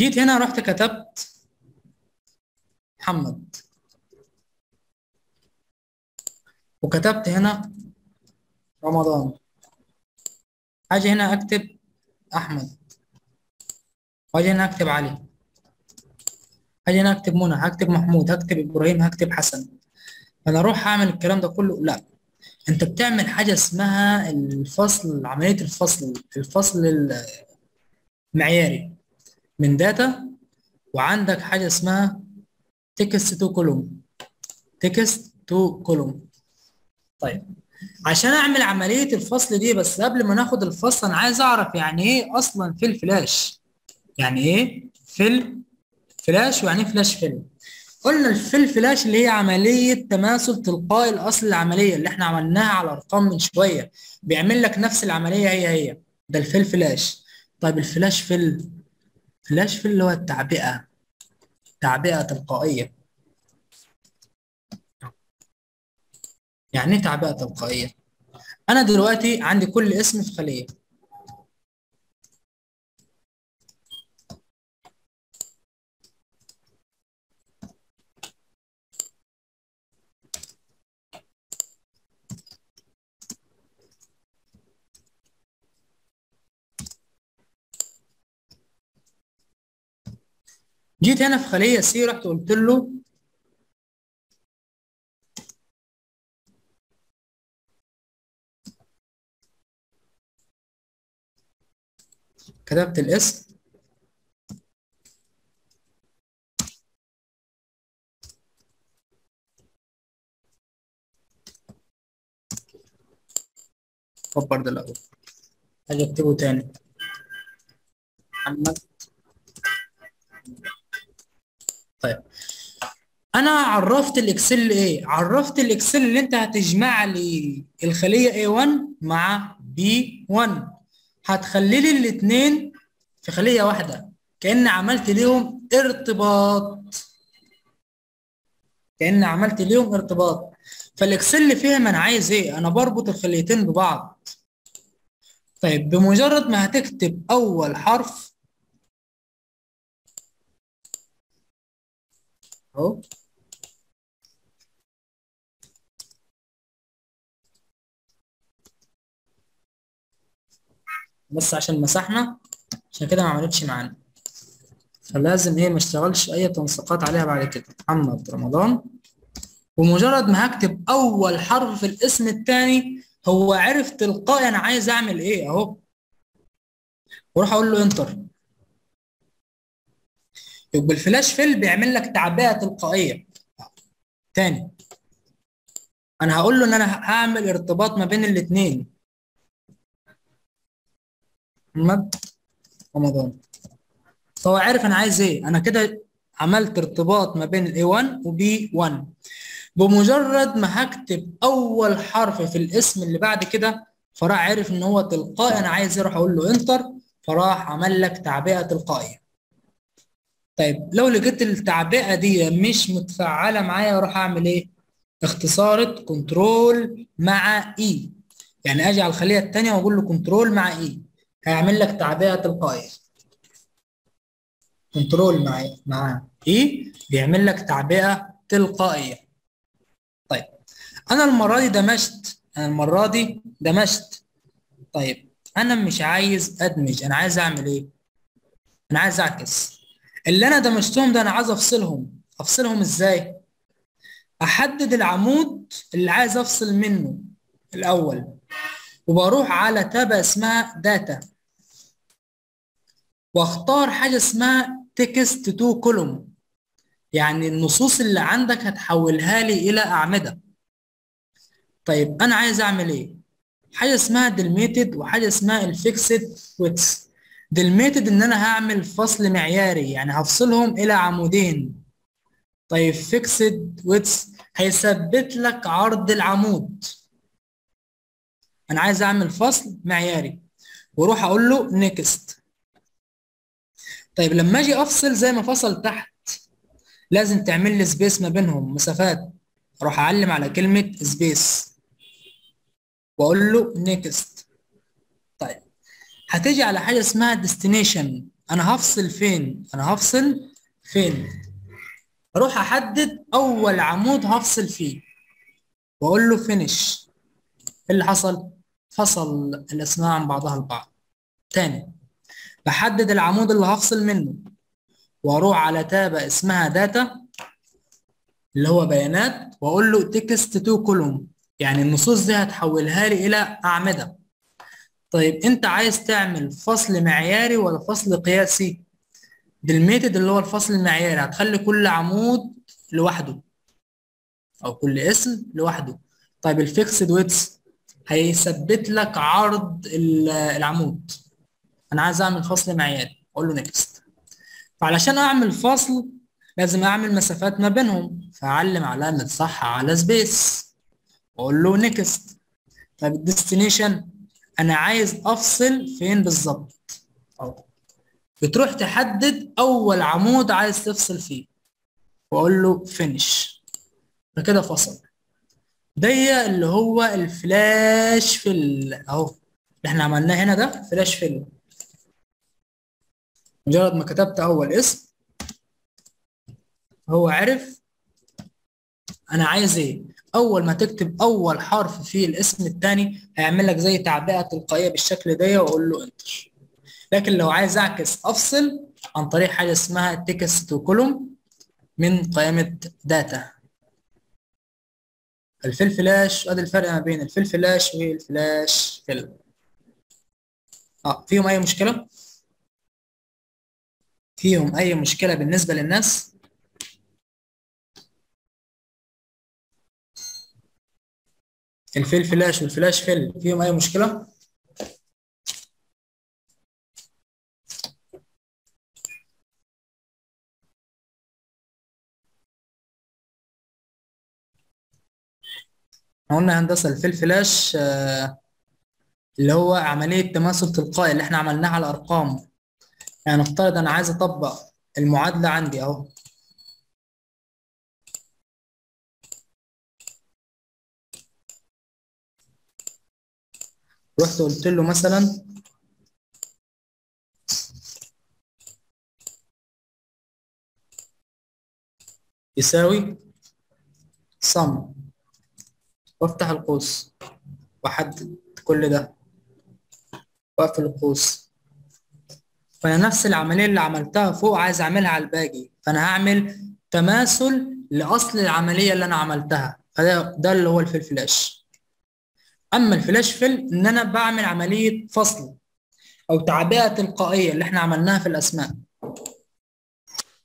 جيت هنا رحت كتبت محمد. وكتبت هنا رمضان. هاجي هنا أكتب أحمد. وأجي هنا أكتب علي. هاجي هنا أكتب منى. هكتب محمود. هكتب إبراهيم. هكتب حسن. أنا أروح أعمل الكلام ده كله؟ لا. أنت بتعمل حاجة اسمها الفصل عملية الفصل الفصل المعياري. من data وعندك حاجة اسمها text to column text to column طيب عشان أعمل عملية الفصل دي بس قبل ما ناخد الفصل أنا عايز أعرف يعني إيه أصلا fill flash؟ يعني إيه fill flash ويعني إيه flash fill قلنا ال fill flash اللي هي عملية تماثل تلقائي الأصل العملية اللي إحنا عملناها على ارقام من شوية. بيعمل لك نفس العملية هي هي. ده ال fill flash. طيب ال flash fill flash fill اللي هو التعبئة؟ تعبئه تلقائية. يعني إيه تعبئة تلقائية؟ أنا دلوقتي عندي كل اسم في خلية. جيت هنا في خلية سي رحت قلت له كتبت الاسم. كبر ده الأول. هاجي أكتبه تاني. محمد. طيب. أنا عرفت الإكسل إيه؟ عرفت الإكسل اللي أنت هتجمع لي الخلية A1 مع B1 هتخلي لي الاثنين في خلية واحدة. كأن عملت ليهم ارتباط. كأن عملت ليهم ارتباط. فالإكسل فهم أنا عايز إيه؟ أنا بربط الخليتين ببعض. طيب بمجرد ما هتكتب أول حرف أهو. بس عشان مسحنا عشان كده ما عملتش معانا. فلازم إيه ما اشتغلش أي تنسيقات عليها بعد كده. محمد رمضان. ومجرد ما هكتب أول حرف في الاسم الثاني هو عرف تلقائي أنا عايز أعمل إيه أهو. وأروح أقول له enter يبقى fill بيعمل لك تعبئة تلقائية. تاني. أنا هقول له إن أنا هعمل ارتباط ما بين الاثنين محمد رمضان. فهو عارف أنا عايز إيه؟ أنا كده عملت ارتباط ما بين ال A 1 و B 1 بمجرد ما هكتب أول حرف في الاسم اللي بعد كده فراح عارف إن هو تلقائي أنا عايز أروح أقول له enter فراح عمل لك تعبئة تلقائية. طيب لو لقيت التعبئة دي مش متفعلة معايا أروح أعمل إيه؟ اختصارة control مع E يعني أجي على الخلية الثانية وأقول له control مع E هيعمل لك تعبئة تلقائية. control مع مع E بيعمل لك تعبئة تلقائية. طيب أنا المرة دي دمجت أنا المرة دي دمجت طيب أنا مش عايز أدمج. أنا عايز أعمل إيه؟ أنا عايز أعكس. اللي أنا دمجتهم ده أنا عايز أفصلهم. أفصلهم إزاي؟ أحدد العمود اللي عايز أفصل منه الأول وبروح على تابة اسمها data وأختار حاجة اسمها text to column يعني النصوص اللي عندك هتحولها لي إلى أعمدة. طيب أنا عايز أعمل إيه؟ حاجة اسمها delimited وحاجة اسمها ال fixed width delimited إن أنا هعمل فصل معياري يعني هفصلهم إلى عمودين. طيب fixed width هيثبت لك عرض العمود. أنا عايز أعمل فصل معياري وأروح أقول له next طيب لما أجي أفصل زي ما فصل تحت لازم تعمل لي space ما بينهم مسافات. أروح أعلم على كلمة space وأقول له next هتيجي على حاجة اسمها destination أنا هفصل فين؟ أنا هفصل فين؟ أروح أحدد أول عمود هفصل فيه. وأقول له finish إيه اللي حصل؟ فصل الأسماء عن بعضها البعض. تاني بحدد العمود اللي هفصل منه. وأروح على تابة اسمها data اللي هو بيانات وأقول له text to column يعني النصوص دي هتحولها لي إلى أعمدة. طيب انت عايز تعمل فصل معياري ولا فصل قياسي؟ ال delimited اللي هو الفصل المعياري هتخلي كل عمود لوحده أو كل اسم لوحده. طيب ال fixed width هيثبت لك عرض العمود. أنا عايز أعمل فصل معياري أقول له next فعلشان أعمل فصل لازم أعمل مسافات ما بينهم. فأعلم علامه صح على space واقول له next طيب ال destination أنا عايز أفصل فين بالظبط؟ بتروح تحدد أول عمود عايز تفصل فيه. وأقول له finish فكده فصل. ده اللي هو ال flash fill. أهو. اللي إحنا عملناه هنا ده flash fill. مجرد ما كتبت أول اسم هو عرف أنا عايز إيه. أول ما تكتب أول حرف في الاسم الثاني هيعمل لك زي تعبئة تلقائية بالشكل ده واقول له enter. لكن لو عايز أعكس أفصل عن طريق حاجة اسمها text column من قائمة data ال fill flash ادي الفرق ما بين ال fill flash وال flash fill آه فيهم أي مشكلة؟ فيهم أي مشكلة بالنسبة للناس؟ ال fill flash وال flash fill فيهم أي مشكلة؟ قلنا هندسة الفيل فلاش آه اللي هو عملية تماثل تلقائي اللي إحنا عملناها على الأرقام. يعني نفترض أنا عايز أطبق المعادلة عندي أهو. رحت قلت له مثلا يساوي sum وافتح القوس واحدد كل ده واقفل القوس. فأنا نفس العملية اللي عملتها فوق عايز أعملها على الباقي. فأنا هعمل تماثل لأصل العملية اللي أنا عملتها. فده ده اللي هو ال fill flash أما ال flash fill إن أنا بعمل عملية فصل أو تعبئة تلقائية اللي إحنا عملناها في الأسماء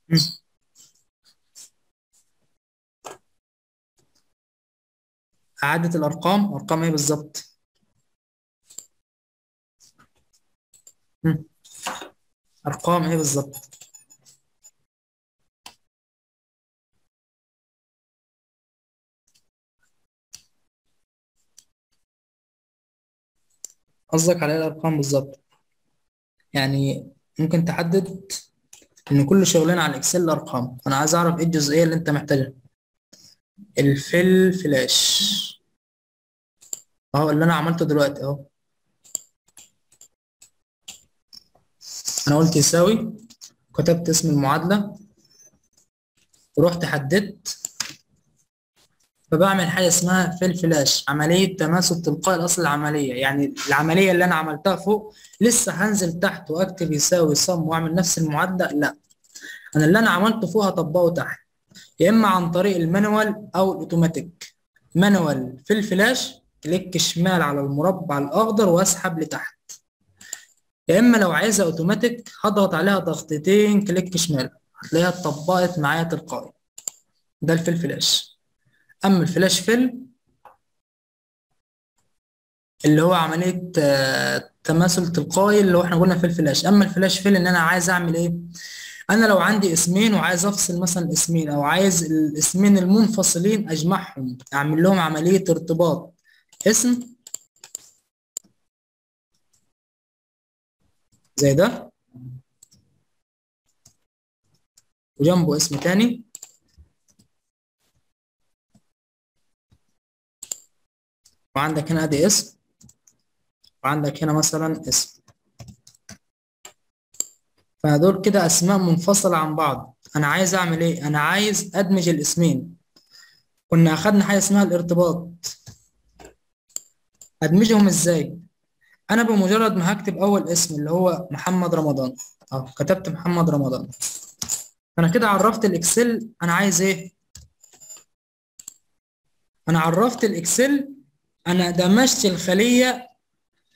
م. إعادة الأرقام أرقام إيه بالظبط؟ م. أرقام إيه بالظبط؟ قصدك على إيه الأرقام بالظبط؟ يعني ممكن تحدد إن كل شغلنا على ال Excel أرقام، أنا عايز أعرف إيه الجزئية اللي أنت محتاجها. ال fill flash أهو اللي أنا عملته دلوقتي أهو. أنا قلت يساوي. كتبت اسم المعادلة. ورحت حددت. فبعمل حاجة اسمها fill flash عملية تماثل تلقائي الأصل العملية. يعني العملية اللي أنا عملتها فوق لسه هنزل تحت وأكتب يساوي sum وأعمل نفس المعادلة لا. أنا اللي أنا عملته فوق هطبقه تحت. يا إما عن طريق ال manual أو ال automatic manual في ال flash click شمال على المربع الأخضر وأسحب لتحت. يا إما لو عايزها أوتوماتيك هضغط عليها ضغطتين click شمال. هتلاقيها اتطبقت معايا تلقائي. ده ال fill أما ال flash fill اللي هو عملية آه، تماثل تلقائي اللي هو إحنا قلنا في الفلاش. أما ال flash fill إن أنا عايز أعمل إيه؟ أنا لو عندي اسمين وعايز أفصل مثلا اسمين أو عايز الاسمين المنفصلين أجمعهم أعمل لهم عملية ارتباط. اسم؟ زي ده. وجنبه اسم تاني. وعندك هنا ادي اسم وعندك هنا مثلا اسم فدول كده أسماء منفصلة عن بعض. أنا عايز أعمل إيه؟ أنا عايز أدمج الاسمين. كنا أخدنا حاجة اسمها الارتباط. أدمجهم إزاي؟ أنا بمجرد ما هكتب أول اسم اللي هو محمد رمضان. اهو كتبت محمد رمضان. أنا كده عرفت الإكسل. أنا عايز إيه؟ أنا عرفت الإكسل أنا دمجت الخلية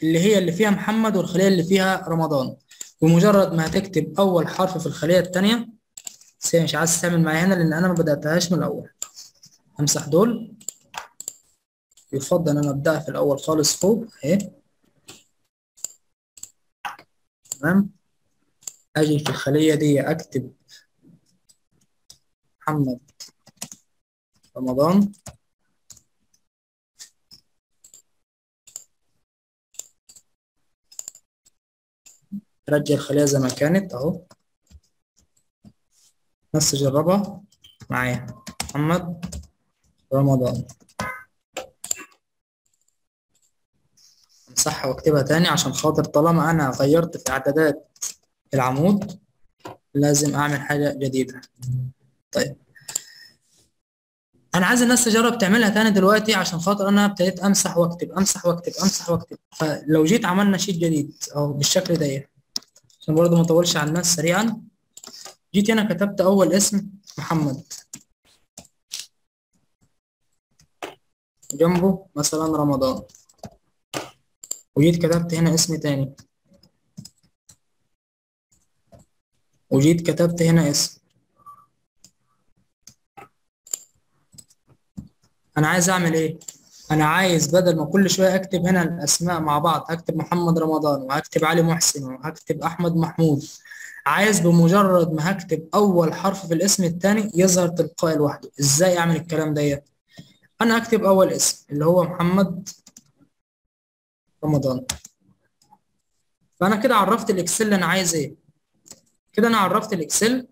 اللي هي اللي فيها محمد والخلية اللي فيها رمضان. بمجرد ما هتكتب أول حرف في الخلية الثانية بس مش عايز تعمل معايا هنا لأن أنا ما بدأتهاش من الأول. أمسح دول. يفضل ان أنا أبدأ في الأول خالص فوق أهي. تمام. أجي في الخلية دي أكتب محمد رمضان. رجع الخلية زي ما كانت أهو. بس جربها. معايا. محمد. رمضان. امسحها واكتبها تاني عشان خاطر طالما أنا غيرت في اعدادات العمود لازم أعمل حاجة جديدة. طيب. أنا عايز الناس تجرب تعملها تاني دلوقتي عشان خاطر أنا ابتديت أمسح واكتب أمسح واكتب أمسح واكتب. فلو جيت عملنا شيت جديد أو بالشكل ده عشان برضه ما اطولش على الناس سريعا. جيت هنا كتبت أول اسم محمد. جنبه مثلا رمضان. وجيت كتبت هنا اسم تاني. وجيت كتبت هنا اسم. أنا عايز أعمل إيه؟ أنا عايز بدل ما كل شوية أكتب هنا الأسماء مع بعض هكتب محمد رمضان وهكتب علي محسن وهكتب أحمد محمود. عايز بمجرد ما هكتب أول حرف في الاسم الثاني يظهر تلقائي لوحده. إزاي أعمل الكلام ده أنا هكتب أول اسم اللي هو محمد رمضان. فأنا كده عرفت الإكسل أنا عايز إيه؟ كده أنا عرفت الإكسل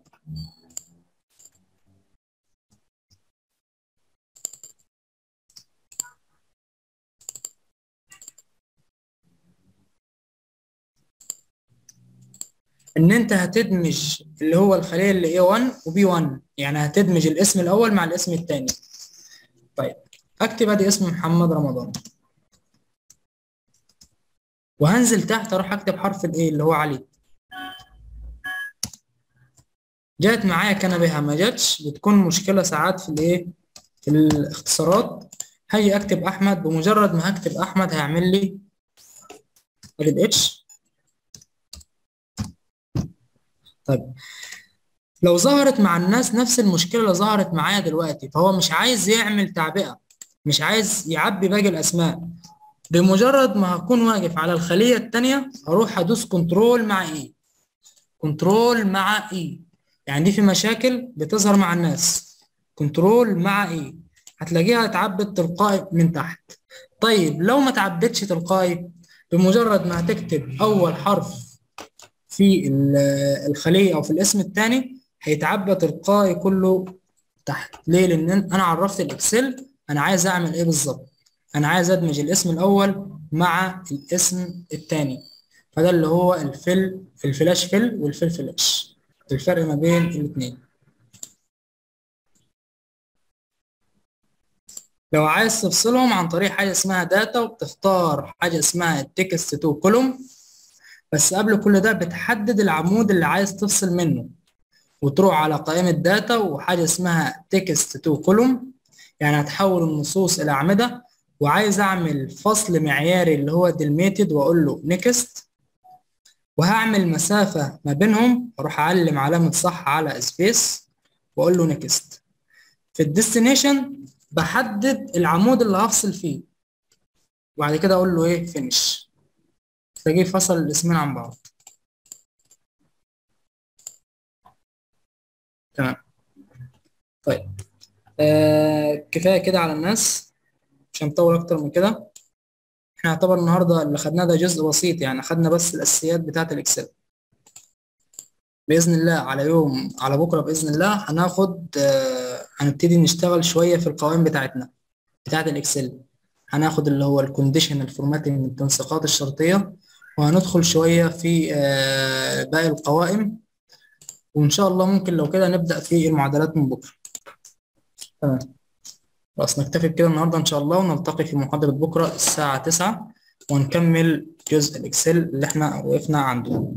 إن أنت هتدمج اللي هو الخلية اللي A1 و B1 يعني هتدمج الاسم الأول مع الاسم الثاني طيب اكتب أدي اسم محمد رمضان. وهنزل تحت أروح أكتب حرف الايه اللي هو علي. جات معايا كان بها ما جاتش بتكون مشكلة ساعات في الايه في الاختصارات. هاجي أكتب أحمد بمجرد ما هكتب أحمد هيعمل لي أجيب اتش طيب. لو ظهرت مع الناس نفس المشكلة اللي ظهرت معايا دلوقتي فهو مش عايز يعمل تعبئة مش عايز يعبي باقي الأسماء. بمجرد ما هكون واقف على الخلية الثانية هروح أدوس control مع E control مع E يعني دي في مشاكل بتظهر مع الناس. control مع E هتلاقيها اتعبت تلقائي من تحت. طيب لو ما تعبتش تلقائي بمجرد ما هتكتب أول حرف في الخلية أو في الاسم الثاني هيتعبى تلقائي كله تحت. ليه؟ لأن أنا عرفت الإكسل أنا عايز أعمل إيه بالظبط؟ أنا عايز أدمج الاسم الأول مع الاسم الثاني فده اللي هو ال fill ال flash fill وال fill flash. الفرق ما بين الاثنين لو عايز تفصلهم عن طريق حاجة اسمها data وبتختار حاجة اسمها text to column بس قبل كل ده بتحدد العمود اللي عايز تفصل منه وتروح على قائمة data وحاجة اسمها text to column يعني هتحول النصوص إلى أعمدة. وعايز أعمل فصل معياري اللي هو delimited وأقول له next وهعمل مسافة ما بينهم. أروح أعلم علامة صح على space وأقول له next في ال destination بحدد العمود اللي هفصل فيه. وبعد كده أقول له إيه؟ فينش تلاقيه فصل الاسمين عن بعض. تمام. طيب. آه كفاية كده على الناس مش هنطول أكتر من كده. إحنا يعتبر النهارده اللي خدناه ده جزء بسيط يعني خدنا بس الأساسيات بتاعة الإكسل. بإذن الله على يوم على بكرة بإذن الله هناخد آه هنبتدي نشتغل شوية في القوائم بتاعتنا بتاعة الإكسل. هناخد اللي هو ال conditional formatting التنسيقات الشرطية وهندخل شوية في باقي القوائم. وإن شاء الله ممكن لو كده نبدأ في المعادلات من بكرة. تمام. خلاص نكتفي بكده النهاردة إن شاء الله ونلتقي في محاضرة بكرة الساعة تسعة ونكمل جزء الإكسل اللي إحنا وقفنا عنده.